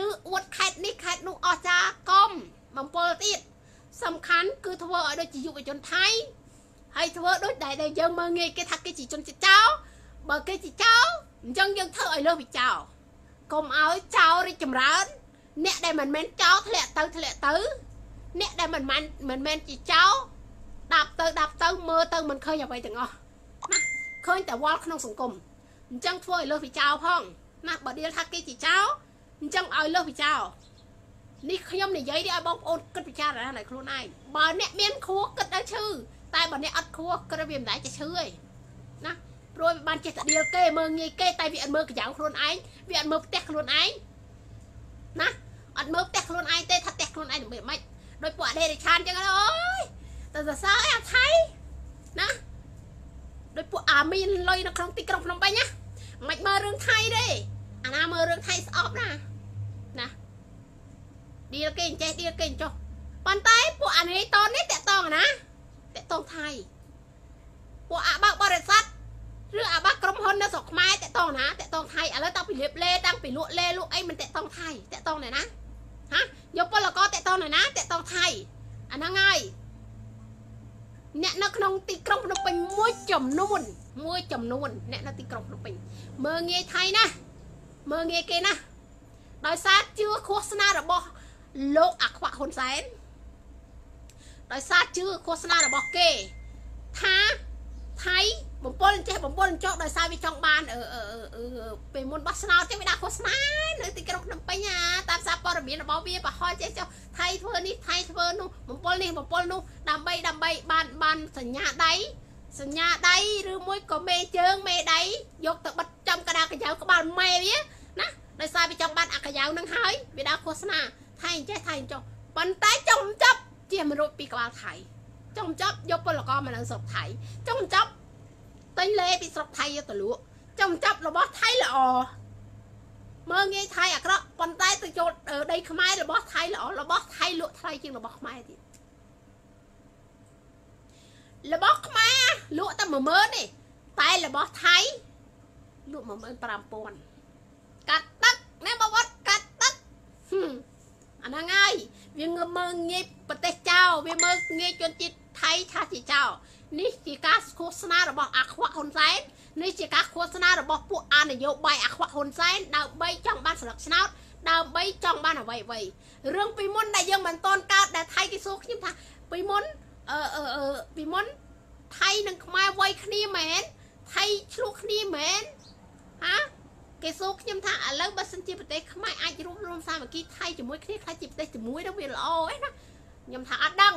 ឬអួតខេតនេះខេតនោះអស្ចារកុំបំពល់ទៀតសំខាន់គឺធ្វើឲ្យដូចជាយុវជនថៃ ហើយធ្វើដូចដែលយើងមើងងាយគេថាគេជាជនជាតិចោបើគេជាចោអញ្ចឹងយើងធ្វើឲ្យលើសពីចោកុំឲ្យចោរីកចម្រើន អ្នកដែលមិនមែនចោលធ្លាក់ទៅធ្លាក់ទៅ អ្នកដែលមិនមែនមិនមែនជាចោលដាប់ទៅដាប់ទៅមើលទៅមិនឃើញអ្វីទាំងអស់ណាឃើញតែវល់ក្នុងសង្គមអញ្ចឹងធ្វើឲ្យលើសពីចោលផងណាបើដៀលថាគេជាចោលអញ្ចឹងឲ្យលើសពីចោលនេះខ្ញុំនិយាយនេះឲ្យបងប្អូនគិតពិចារណាឲ្យខ្លួនឯងបើអ្នកមានខួរគិតដល់ឈឺ តែបើអ្នកអត់ខួរគិតវាមិនដែរចេះឈឺទេណាព្រោះវាបានចេះតែដៀលគេមើលងាយគេតែវាអត់មើលកញ្ចៅខ្លួនឯងវាអត់មើលផ្ទះខ្លួនឯងណាអត់មើលផ្ទះខ្លួនឯងទេថាផ្ទះខ្លួនឯងមិនមិនដូចពួកអដេរិឆានចឹងអើយទៅសរសើរអាថៃណាដូចពួកអាមីនលុយនៅក្នុងទីក្រុងភ្នំពេញណាមិនមើលរឿងថៃទេអាណាមើលរឿងថៃស្អប់ណាណាឌីលគេចេះឌីលគេចុះប៉ុន្តែពួកអានេះតនេះតតងណា តតងថៃពួកអាបើកបរិស័ទឬអាបាក់ក្រុមហ៊ុននៅស្រុកខ្មែរតតងណាតតងថៃឥឡូវតាំងពីលៀបលេតាំងពីលក់លេលក់អីមិនតតងថៃតតងណែណាហាយកពលករតេតងណាតេតងថៃអាហ្នឹងហើយអ្នកនៅក្នុងទីក្រុងភ្នំពេញមួយចំនួនមួយចំនួនអ្នកនៅទីក្រុងភ្នំពេញមើងងាយថៃណាមើងងាយគេណាដោយសារជឿឃោសនារបស់លោកអាខ្វាក់ហ៊ុនសែន ដោយសារជឿឃោសនារបស់គេថាថៃបំពល់ចេះបំពល់ចុះដោយសារវាចង់បានអឺអឺពេលមុនបោះឆ្នោតចេះវាដាក់ឃោសនានៅទីក្រុងភ្នំពេញណាតាមសារព័ត៌មានរបស់វាប្រហែលចេះចុះថៃធ្វើនេះថៃធ្វើនោះបំពល់នេះបំពល់នោះដើម្បីដើម្បីបានបានសញ្ញាដៃសញ្ញាដៃឬមួយក៏មេជើងមេដៃយកទៅបិទចំកដាកញ្ចៅក្បាលម៉ែវាណាដោយសារវាចង់បានអាកញ្ចៅនឹងហើយវាដាក់ឃោសនាថៃចេះថៃចុះប៉ុន្តែចុងចប់ ជាមរុចពីក្បាលថៃចុងចប់យកពលករមកនៅស្រុកថៃចុងចប់ទិញលេពីស្រុកថៃយកទៅលក់ចំចាប់របស់ថៃល្អមើងងាយថៃអាក្រក់ប៉ុន្តែទៅចូលដីខ្មែររបស់ថៃល្អរបស់ថៃលក់ថ្លៃជាងរបស់ខ្មែរទៀតរបស់ខ្មែរលក់តែ10000ទេតែរបស់ថៃលក់15000កាត់ទឹកណែបងវត្តកាត់ទឹកអាហ្នឹងហើយ វាងើមើងងាយប្រទេសចោវាមើងងាយជនជាតិថៃថាជាចោនេះជាការឃោសនារបស់អាខ្វាក់ហ៊ុនសែននេះជាការឃោសនារបស់ពួកអនយោបាយអាខ្វាក់ហ៊ុនសែនដើម្បីចង់បានស្លឹកឆ្នោតដើម្បីចង់បានអ្វីអ្វីរឿងពីមុនដែលយើងមិនតន់កើតដែលថៃគេសួរខ្ញុំថាពីមុនអឺអឺពីមុនថៃនិងខ្មែរវាយគ្នាមែនថៃឆ្លោះគ្នាមែនហាគេសួរខ្ញុំថាឥឡូវបើសិនជាប្រទេសខ្មែរអាចរួ មរំសាមគ្គីថៃជាមួយគ្នាខ្លះជាប្រទេសជាមួយទៅវាល្អអីណាខ្ញុំថាអត់ដឹង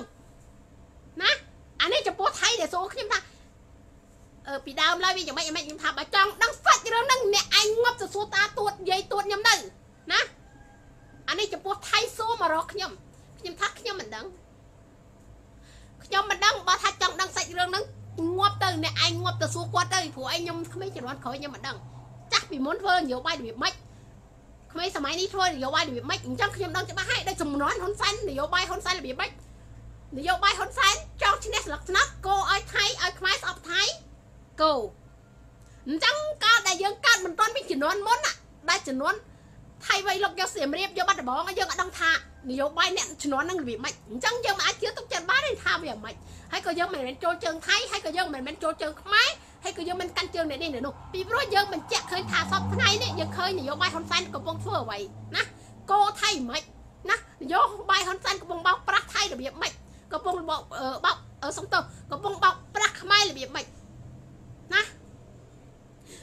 ណាអានេះចំពោះថៃដែលសួរខ្ញុំថាអឺពីដើមឡើយវាយ៉ាងម៉េចយ៉ាងម៉េចខ្ញុំថាបើចង់ដឹងសាច់រឿងហ្នឹងអ្នកឯងងាប់ទៅសួរតាទួតយាយទួតខ្ញុំទៅណាអានេះចំពោះថៃសួរមករកខ្ញុំខ្ញុំថាខ្ញុំមិនដឹងខ្ញុំមិនដឹងបើថាចង់ដឹងសាច់រឿងហ្នឹងងាប់ទៅអ្នកឯងងាប់ទៅសួរគាត់ទៅព្រោះឯងខ្ញុំក្មេងជំនាន់ក្រោយខ្ញុំមិនដឹងចាស់ពីមុនធ្វើនយោបាយរបៀបម៉េច ក្មេងសម័យនេះធ្វើនយោបាយរបៀបម៉េចអញ្ចឹងខ្ញុំដឹងច្បាស់ហើយដូចចំនួនហ៊ុនសែននយោបាយហ៊ុនសែនរបៀបម៉េចនយោបាយហ៊ុនសែនចង់ឈ្នះស្លឹកស្នប់គោឲ្យថៃឲ្យខ្មែរស្អប់ថៃគោអញ្ចឹងកាលដែលយើងកើតមិនទាន់ពីចំនួនមុនណាដែលចំនួនថៃវៃលោកយកសៀមរាបយកបាត់ដំបងយើងអត់ដឹងថានយោបាយអ្នកជំនាន់ហ្នឹងរបៀបម៉េចអញ្ចឹងយើងមិនអាចជឿទុកចិត្តបានទេថាវាមិនហើយក៏យើងមិនមែនចូលជើងថៃហើយក៏យើងមិនមែនចូលជើងខ្មែរ ហើយក៏យើងមិនកាន់ជើងអ្នកនេះអ្នកនោះពីព្រោះយើងបញ្ជាក់ឃើញថាសពថ្ងៃនេះយើងឃើញនយោបាយហ៊ុនសែនកំពុងធ្វើអ្វីណាកោថៃមិនណានយោបាយហ៊ុនសែនកំពុងបោកប្រាស់ថៃរបៀបម៉េចកំពុងបោកបោកសំទោសកំពុងបោកប្រាស់ខ្មែររបៀបម៉េចណា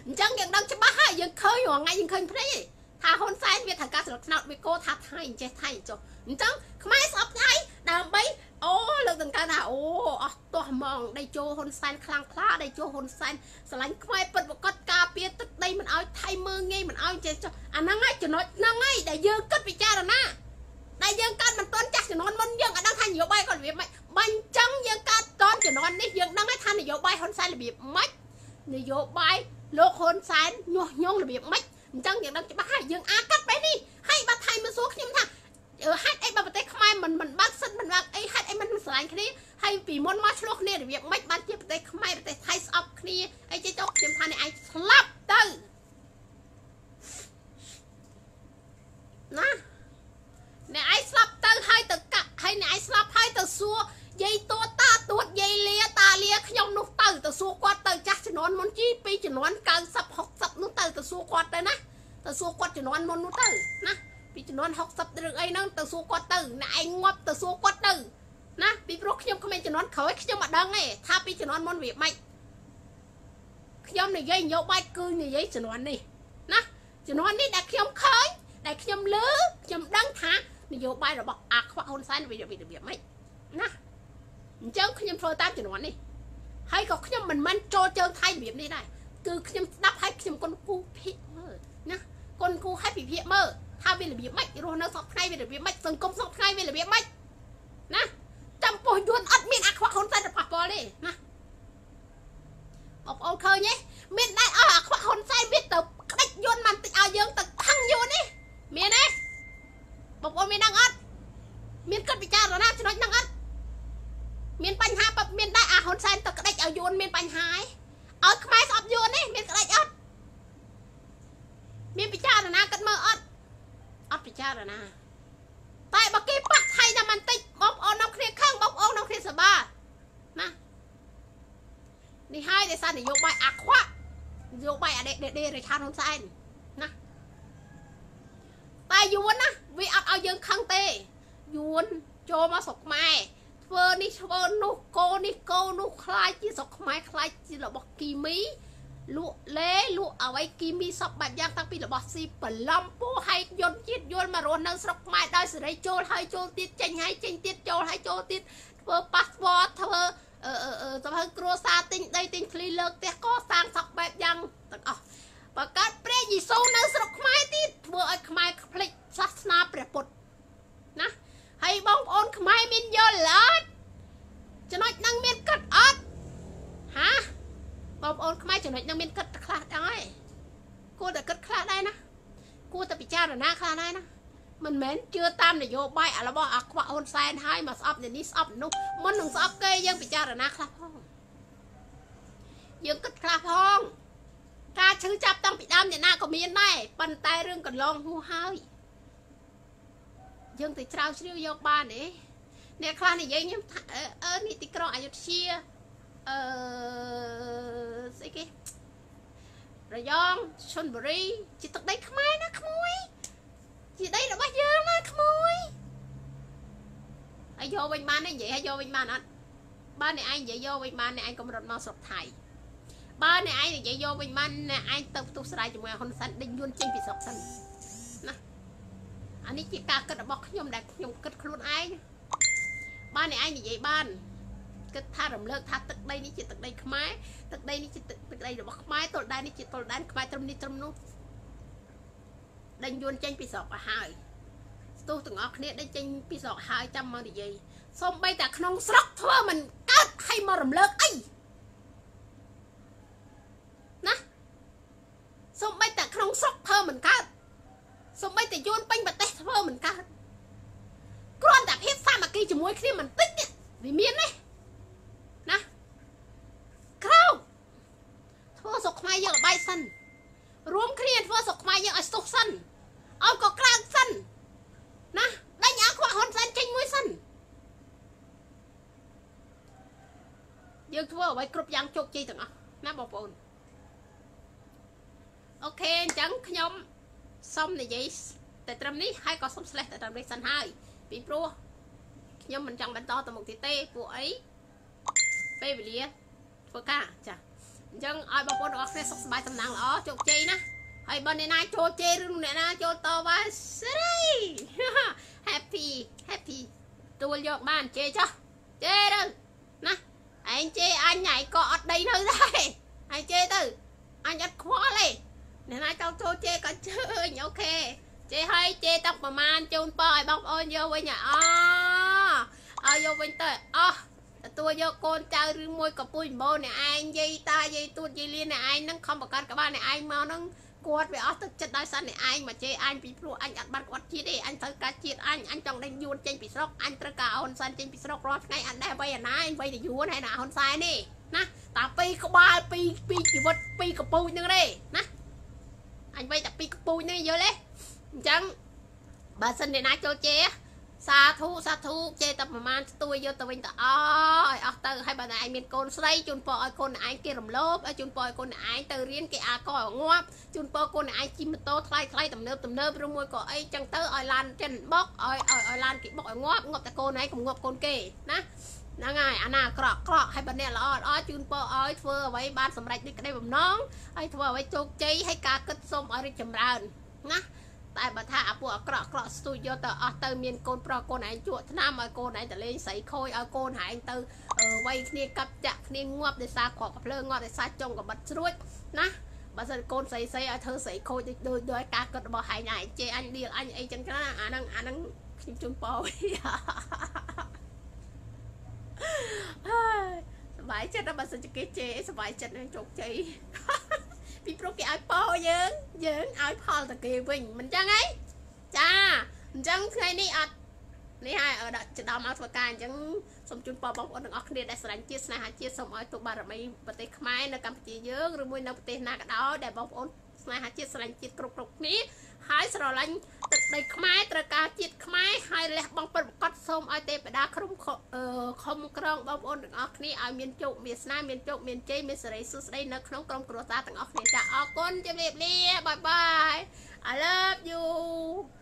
អញ្ចឹងយើងដឹងច្បាស់ហើយយើងឃើញរាល់ថ្ងៃយើងឃើញភ្នែកឯងថាហ៊ុនសែនវាថាការស្លឹកថ្នោតវាគោថាថៃចេះថៃចុះអញ្ចឹងខ្មែរស្អប់ថៃដើម្បី អូលើកដង្កើងថាអូអស់ទាស់ហ្មងដៃជោហ៊ុនសែនខ្លាំងខ្លាដៃជោហ៊ុនសែនស្រឡាញ់ខ្មែរពិតប្រកបការពារទឹកដីមិនឲ្យថៃមើងងាយមិនឲ្យចេះចុះអាហ្នឹងហើយចំណុចហ្នឹងហើយដែលយើងគិតពិចារណាដែលយើងកើតមិនទាន់ចាស់ចំនួនមុនយើងអត់ដឹងថានយោបាយគាត់របៀបម៉េចបាញ់ចឹងយើងកើតតនចំនួននេះយើងដឹងថានយោបាយហ៊ុនសែនរបៀបម៉េចនយោបាយលោកហ៊ុនសែនញុះញង់របៀបម៉េចអញ្ចឹងយើងដឹងច្បាស់ហើយយើងអាចកាត់បែបនេះហើយបាត់ថៃមកសួរខ្ញុំថា ហេតុអីបើប្រទេសខ្មែរមិនមិនបើកសិទ្ធមិនបើកអីហេតុអីមិនស្រឡាញ់គ្នាហើយពីមុនមកឆ្លោះគ្នារបៀបម៉េចបានជាប្រទេសខ្មែរប្រទេសថៃស្អប់គ្នាអីចេះចុះខ្ញុំថានេះឯងស្លាប់ទៅណាអ្នកឯងស្លាប់ទៅហើយទៅកាក់ហើយអ្នកឯងស្លាប់ហើយទៅសួរយាយតួតាទួតយាយលាតាលាខ្ញុំនោះទៅទៅសួរគាត់ទៅចាស់ជំនាន់មុនជីពីជំនាន់90 60នោះទៅទៅសួរគាត់ទៅណាទៅសួរគាត់ជំនាន់មុននោះទៅណា ពីចំនួន60រឿងអីហ្នឹងទៅសួរគាត់ទៅអ្នកឯងងាប់ទៅសួរគាត់ទៅណាពីព្រោះខ្ញុំគ្មានចំនួនក្រោយខ្ញុំមិនដឹងទេថាពីចំនួនមុនវាម៉េចខ្ញុំនិយាយនយោបាយគឺនិយាយចំនួននេះណាចំនួននេះដែលខ្ញុំឃើញដែលខ្ញុំលើខ្ញុំដឹងថានយោបាយរបស់អាខ្វាក់ហ៊ុនសែនវារបៀបរបៀបម៉េចណាអញ្ចឹងខ្ញុំធ្វើតាមចំនួននេះហើយក៏ខ្ញុំមិនមិនចូលជើងថៃរបៀបនេះដែរគឺខ្ញុំស្ដាប់ហើយខ្ញុំគុនគូភិកមើលណាគុនគូឲ្យពិភាក្សាមើល ថាវារបៀបម៉េចរស់នៅសពថ្ងៃវារបៀបម៉េចសង្គមសពថ្ងៃវារបៀបម៉េចណាចំពោះយួនអត់មានអាខ្វាក់ហ៊ុនសែនទៅប៉ះពាល់ទេណាបងប្អូនឃើញទេមានដែរអស់អាខ្វាក់ហ៊ុនសែនវាទៅក្តិចយួនមិនតិចឲ្យយើងទៅខឹងយួននេះមានទេបងប្អូនមានដឹងអត់មានគិតពិចារណាចំណុចហ្នឹងអត់មានបញ្ហាបមានដែរអាហ៊ុនសែនទៅក្តិចឲ្យយួនមានបញ្ហាឯឲ្យខ្មែរស្អប់យួននេះមានក្តិចអត់មានពិចារណាគិតមើលអត់ អត់ពិចារណាតែបើគេប៉ះថៃតែបន្តិចបងប្អូននាំគ្នាខឹងបងប្អូននាំគ្នាសបាណានេះហើយដែលសារនយោបាយអាខ្វាក់នយោបាយអដេដេរេឆានហ៊ុនសែនណាតែយួនណាវាអត់ឲ្យយើងខឹងទេយួនចូលមកស្រុកខ្មែរធ្វើនេះធ្វើនោះកោនេះកោនោះខ្លាចជាស្រុកខ្មែរខ្លាចជារបស់គីមី លក់លេលក់អ្វីគីមីសពបែបយ៉ាងតាំងពីរបស់ស៊ីបន្លំពោះហើយយន្តជាតិយល់មករស់នៅស្រុកខ្មែរដោយសេរីចូលហើយចូលទៀតចេញហើយចេញទៀតចូលហើយចូលទៀតធ្វើប៉ាសពតធ្វើអឺអឺទៅគ្រួសារទិញដីទិញឃ្លីលើកផ្ទះកសាងសក់បែបយ៉ាងទាំងអស់បើកើតព្រះយេស៊ូវនៅស្រុកខ្មែរទៀតធ្វើឲ្យខ្មែរភ្លេចសាសនាព្រះពុទ្ធណាហើយបងប្អូនខ្មែរមានយល់អត់ចំណុចហ្នឹងមានគិតអត់ហា បងប្អូនខ្មែរចំណុចហ្នឹងមានគិតខ្លះដែរគួរតែគិតខ្លះដែរណាគួរតែពិចារណាខ្លះដែរណាមិនមែនជឿតាមនយោបាយរបស់អាខ្វាក់ហ៊ុនសែនហើយមកស្អប់នេះស្អប់នោះមុននឹងស្អប់គេយើងពិចារណាខ្លះផងយើងគិតខ្លះផងការឈឺចាប់តាំងពីដើមអ្នកណាក៏មានដែរប៉ុន្តែរឿងកន្លងហួសហើយយើងទៅច្រាវជ្រាវយកបានទេអ្នកខ្លះនិយាយខ្ញុំថាអឺនេះទីក្រុងអយុធ្យាអឺ ស្អីគេរយងឈុនបុរីជាទឹកដីខ្មែរណាក្មួយជាដីរបស់យើងណាក្មួយហើយយកវិញបានទេនិយាយឲ្យយកវិញបានអត់បើអ្នកឯងនិយាយយកវិញបានអ្នកឯងកុំរត់មកស្រុកថៃបើអ្នកឯងនិយាយយកវិញបានអ្នកឯងទៅផ្ទុះស្រ័យជាមួយហ៊ុនសែនដេញយួនចេញពីស្រុកសិនណាអានេះជាការគិតរបស់ខ្ញុំដែលខ្ញុំគិតខ្លួនឯងបើអ្នកឯងនិយាយបាន គិតថារំលឹកថាទឹកដីនេះជាទឹកដីខ្មែរទឹកដីនេះជាទឹកដីរបស់ខ្មែរទល់ដែននេះជាទល់ដែនខ្មែរត្រឹមនេះត្រឹមនោះដេញយួនចេញពីស្រុកអស់ហើយស្ទុះទាំងអស់គ្នាដេញចេញពីស្រុកហើយចាំមកនិយាយសូម្បីតែក្នុងស្រុកធ្វើមិនកើតឲ្យមករំលឹកអីណាសូម្បីតែក្នុងស្រុកធ្វើមិនកើតសូម្បីតែយួនពេញប្រទេសធ្វើមិនកើតគ្រាន់តែភាពសាមគ្គីជាមួយគ្នាមិនតិចនេះវាមានទេ ណាក្រោកធ្វើស្រុកខ្មែរយើងល្បាយសិនរួមគ្នាធ្វើស្រុកខ្មែរយើងឲ្យស្ទុះសិនឲ្យក៏ក្រើកសិនណាដេញអាខ្វះហ៊ុនសែនចេញមួយសិនយើងធ្វើអ្វីគ្រប់យ៉ាងជោគជ័យទាំងអស់ណាបងប្អូនអូខេអញ្ចឹងខ្ញុំសូមនិយាយតែត្រឹមនេះហើយក៏សូមស្លេះតែត្រឹមនេះសិនហើយពីព្រោះខ្ញុំមិនចង់បន្តទៅមុខទៀតទេពួកអី ពេលវេលាធ្វើការចាអញ្ចឹងឲ្យបងប្អូនទាំងអស់គ្នាសុខសប្បាយសំណាងល្អជោគជ័យណាហើយបើអ្នកណាចូលជេរឬអ្នកណាចូលតវ៉ាស្រី happy happy ទួលយកបានជេរចុះជេរទៅណាឯងជេរអញឯងក៏អត់ដីនៅដែរឯងជេរទៅអញអត់ខ្វល់ទេអ្នកណាចង់ចូលជេរក៏ជើញអូខេជេរឲ្យជេរតាំងប្រមាណជូនពរឲ្យបងប្អូនយកវិញអូឲ្យយកវិញទៅអស់ ទទួលយកកូនចៅឬមួយក៏ពុយម្បោអ្នកឯងយាយតាយាយទួតយាយលៀនអ្នកឯងនឹងខំប្រកាសក្បាលអ្នកឯងមកនឹងគាត់វាអស់ទឹកចិត្តដោយសារអ្នកឯងមកជេរអញពីព្រោះអញអត់បានគាត់ជាតិទេអញត្រូវការជាតិអញអញចង់ដេញយួនចេញពីស្រុកអញត្រូវការហ៊ុនសែនចេញពីស្រុករាល់ថ្ងៃអត់ដែរអ្វីអាណាអញអ្វីតែយួនហើយណាហ៊ុនសែននេះណាតាពីក្បាលពីពីជីវិតពីកពូចនឹងទេណាអញអ្វីតែពីកពូចនេះយល់ទេអញ្ចឹងបើសិនអ្នកណាចូលជេរ សាធុសាធុជេរតែប្រមាណស្ទួយយកទៅវិញទៅអស់ឲ្យអស់ទៅហើយបើតែឯងមានកូនស្រីជូនពរឲ្យកូនឯងគេរំលោភឲ្យជូនពរឲ្យកូនឯងទៅរៀនគេអាកងាប់ជូនពរកូនឯងជិះម៉ូតូថ្លៃថ្លៃទំនើបទំនើបឬមួយក៏អីចឹងទៅឲ្យឡានចិនបុកឲ្យឲ្យឲ្យឡានគេបុកឲ្យងាប់ងាប់តែកូនឯងកុំងាប់កូនគេណាហ្នឹងហើយអាណាក្រក់ក្រក់ហើយបើអ្នកល្អល្អជូនពរឲ្យធ្វើអ្វីបានសម្រេចដូចក្តីបំណងហើយធ្វើអ្វីជោគជ័យហើយការគិតសូមឲ្យរីកចម្រើនណា តែបើថាអាពួកអាក្រក់ក្រក់ស្ទូចយកទៅអស់ទៅមានកូនប្រុសកូនឯងជក់ថ្នាំឲ្យកូនឯងទៅលេងស្រីខូចឲ្យកូនឯងទៅវ័យគ្នាកាប់ចាក់គ្នាងាប់ដោយសារក្រក់កភ្លើងាប់ដោយសារចុងកបិតស្រួចណាបើសិនកូនស្រីស្រីឲ្យធ្វើស្រីខូចដូចដូចការគិតរបស់ហែងឯងជេរអញឌីលអញអីចឹងណាអាហ្នឹងអាហ្នឹងខ្ញុំជូនពរហើយសบายចិត្តដល់បើសិនជាគេជេរសบายចិត្តនឹងជោគជ័យ ពីព្រោះគេឲ្យពោយើងយើងឲ្យផលទៅគេវិញមិនចឹងហីចាអញ្ចឹងថ្ងៃនេះអត់នេះហើយដាក់ចដំមកធ្វើការអញ្ចឹងសូមជូនពរបងប្អូនទាំងអស់គ្នាដែលស្រឡាញ់ជាតិស្នេហាជាតិសូមឲ្យទុកបារមីប្រទេសខ្មែរនៅកម្ពុជាយើងឬមួយនៅប្រទេសណាក៏ដោយដែលបងប្អូនស្នេហាជាតិស្រឡាញ់ជាតិគ្រប់គ្រប់គ្នា ហើយស្រឡាញ់ទឹកដីខ្មែរត្រូវការជាតិខ្មែរហើយលះបង់ពិតប្រាកដសូមឲ្យទេវតាក្រុមខំក្រងបងប្អូនទាំងអស់គ្នាឲ្យមានជោគមានស្នាមានជោគមានជ័យមានសេរីសុខស្ដីនៅក្នុងក្រុមគ្រួសារទាំងអស់គ្នាចាអរគុណជម្រាបលាបាយបាយ I love you